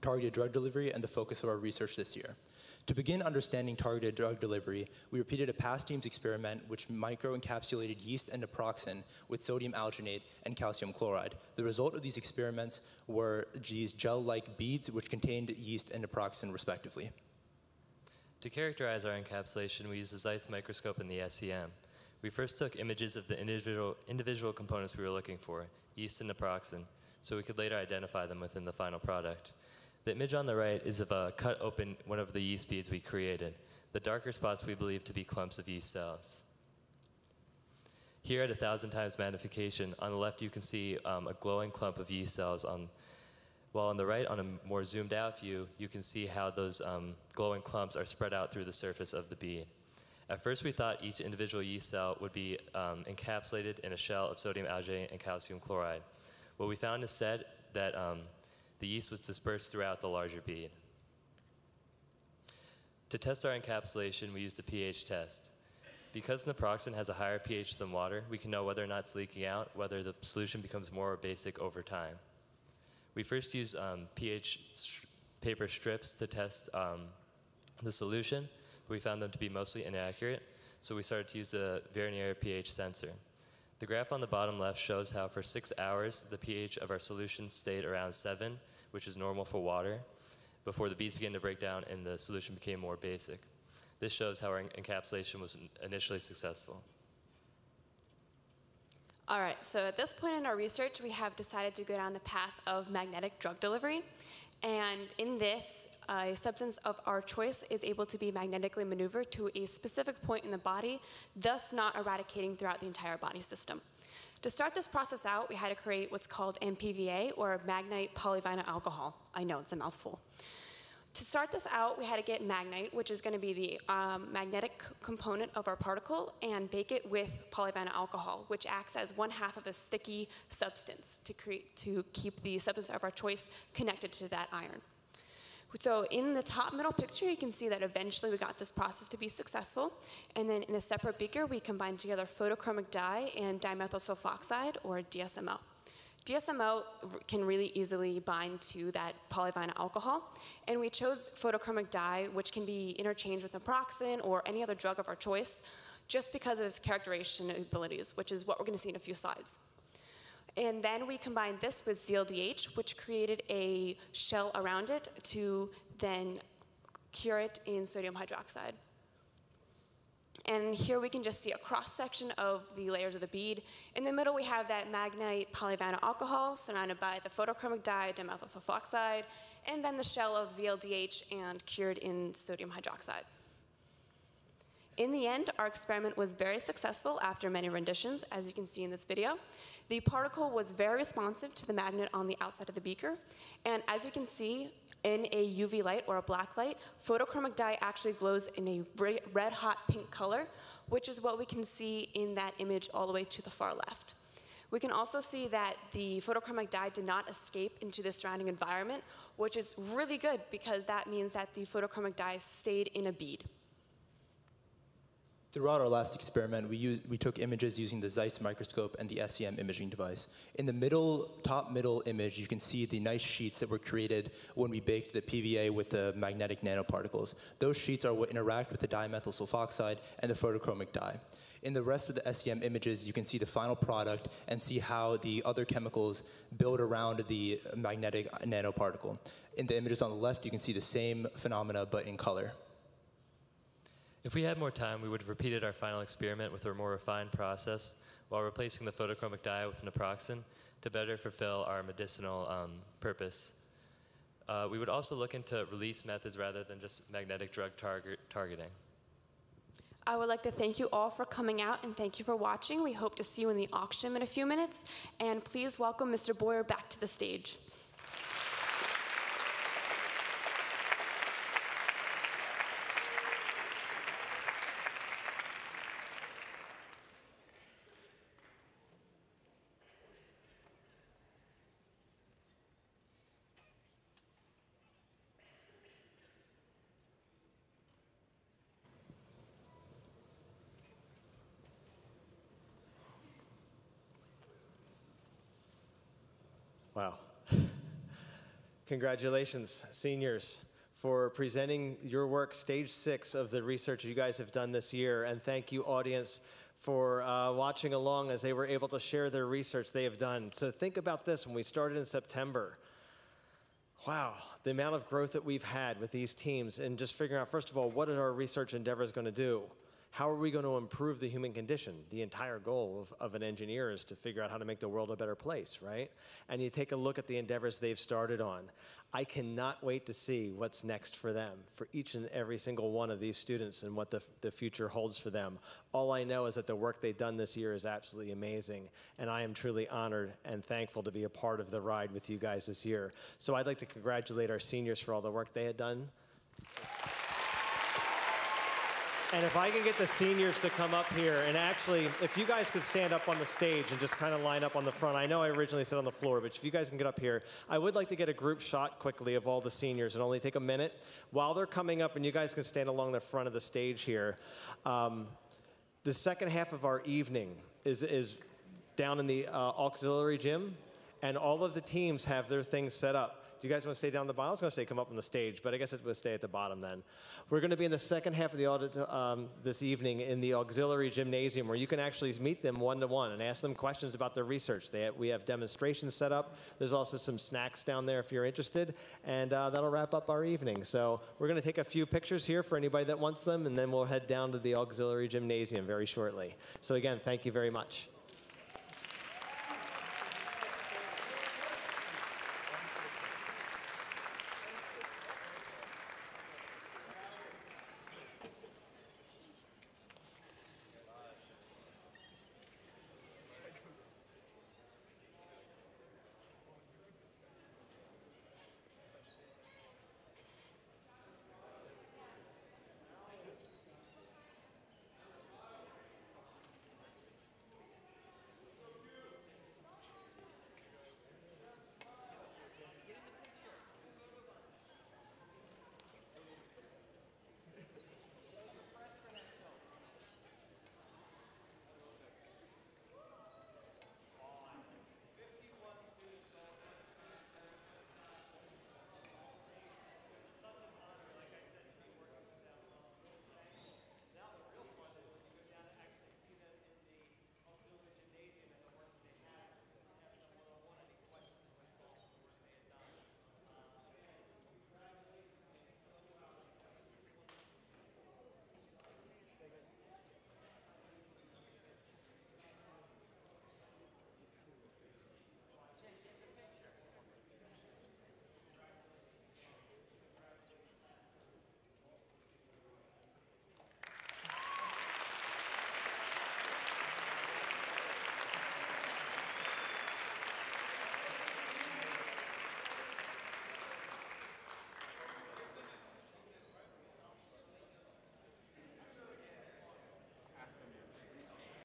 targeted drug delivery and the focus of our research this year. To begin understanding targeted drug delivery, we repeated a past team's experiment which microencapsulated yeast and naproxen with sodium alginate and calcium chloride. The result of these experiments were these gel-like beads which contained yeast and naproxen respectively. To characterize our encapsulation, we used a Zeiss microscope in the SEM. We first took images of the individual, individual components we were looking for, yeast and naproxen, so we could later identify them within the final product. The image on the right is of a cut open one of the yeast beads we created. The darker spots we believe to be clumps of yeast cells. Here at a thousand times magnification, on the left you can see um, a glowing clump of yeast cells. On, while on the right, on a more zoomed out view, you can see how those um, glowing clumps are spread out through the surface of the bead. At first, we thought each individual yeast cell would be um, encapsulated in a shell of sodium alginate and calcium chloride. What we found instead that um, the yeast was dispersed throughout the larger bead. To test our encapsulation, we used a pH test. Because naproxen has a higher pH than water, we can know whether or not it's leaking out, whether the solution becomes more basic over time. We first used um, pH paper strips to test um, the solution, but we found them to be mostly inaccurate, so we started to use the Vernier pH sensor. The graph on the bottom left shows how for six hours the pH of our solution stayed around 7, which is normal for water, before the beads began to break down and the solution became more basic. This shows how our encapsulation was initially successful. All right, so at this point in our research, we have decided to go down the path of magnetic drug delivery. And in this, uh, a substance of our choice is able to be magnetically maneuvered to a specific point in the body, thus not eradicating throughout the entire body system. To start this process out, we had to create what's called MPVA, or magnetite polyvinyl alcohol. I know it's a mouthful. To start this out, we had to get magnetite, which is going to be the um, magnetic component of our particle, and bake it with polyvinyl alcohol, which acts as one half of a sticky substance to, create, to keep the substance of our choice connected to that iron. So in the top middle picture, you can see that eventually we got this process to be successful. And then in a separate beaker, we combined together photochromic dye and dimethyl sulfoxide, or DSMO. DSMO can really easily bind to that polyvinyl alcohol, and we chose photochromic dye, which can be interchanged with naproxen or any other drug of our choice, just because of its characterization abilities, which is what we're going to see in a few slides. And then we combined this with ZLDH, which created a shell around it to then cure it in sodium hydroxide. And here we can just see a cross section of the layers of the bead. In the middle, we have that magnetite polyvinyl alcohol surrounded by the photochromic dye, dimethyl sulfoxide, and then the shell of ZLDH and cured in sodium hydroxide. In the end, our experiment was very successful after many renditions, as you can see in this video. The particle was very responsive to the magnet on the outside of the beaker, and as you can see, in a UV light or a black light, photochromic dye actually glows in a red hot pink color, which is what we can see in that image all the way to the far left. We can also see that the photochromic dye did not escape into the surrounding environment, which is really good because that means that the photochromic dye stayed in a bead. Throughout our last experiment, we, used, we took images using the Zeiss microscope and the SEM imaging device. In the middle, top middle image, you can see the nice sheets that were created when we baked the PVA with the magnetic nanoparticles. Those sheets are what interact with the dimethyl sulfoxide and the photochromic dye. In the rest of the SEM images, you can see the final product and see how the other chemicals build around the magnetic nanoparticle. In the images on the left, you can see the same phenomena, but in color. If we had more time, we would have repeated our final experiment with a more refined process while replacing the photochromic dye with naproxen to better fulfill our medicinal um, purpose. Uh, we would also look into release methods rather than just magnetic drug target targeting. I would like to thank you all for coming out and thank you for watching. We hope to see you in the auction in a few minutes. And please welcome Mr. Boyer back to the stage. Congratulations, seniors, for presenting your work, stage six of the research you guys have done this year. And thank you, audience, for uh, watching along as they were able to share their research they have done. So think about this when we started in September. Wow, the amount of growth that we've had with these teams and just figuring out, first of all, what are our research endeavors going to do? How are we going to improve the human condition? The entire goal of, of an engineer is to figure out how to make the world a better place, right? And you take a look at the endeavors they've started on. I cannot wait to see what's next for them, for each and every single one of these students and what the, the future holds for them. All I know is that the work they've done this year is absolutely amazing, and I am truly honored and thankful to be a part of the ride with you guys this year. So I'd like to congratulate our seniors for all the work they had done. And if I can get the seniors to come up here, and actually, if you guys could stand up on the stage and just kind of line up on the front. I know I originally said on the floor, but if you guys can get up here, I would like to get a group shot quickly of all the seniors. and only take a minute. While they're coming up, and you guys can stand along the front of the stage here, um, the second half of our evening is, is down in the uh, auxiliary gym, and all of the teams have their things set up do you guys want to stay down the bottom? I was going to say come up on the stage, but I guess it would stay at the bottom then. We're going to be in the second half of the audit um, this evening in the auxiliary gymnasium where you can actually meet them one to one and ask them questions about their research. They we have demonstrations set up. There's also some snacks down there if you're interested. And uh, that'll wrap up our evening. So we're going to take a few pictures here for anybody that wants them, and then we'll head down to the auxiliary gymnasium very shortly. So again, thank you very much.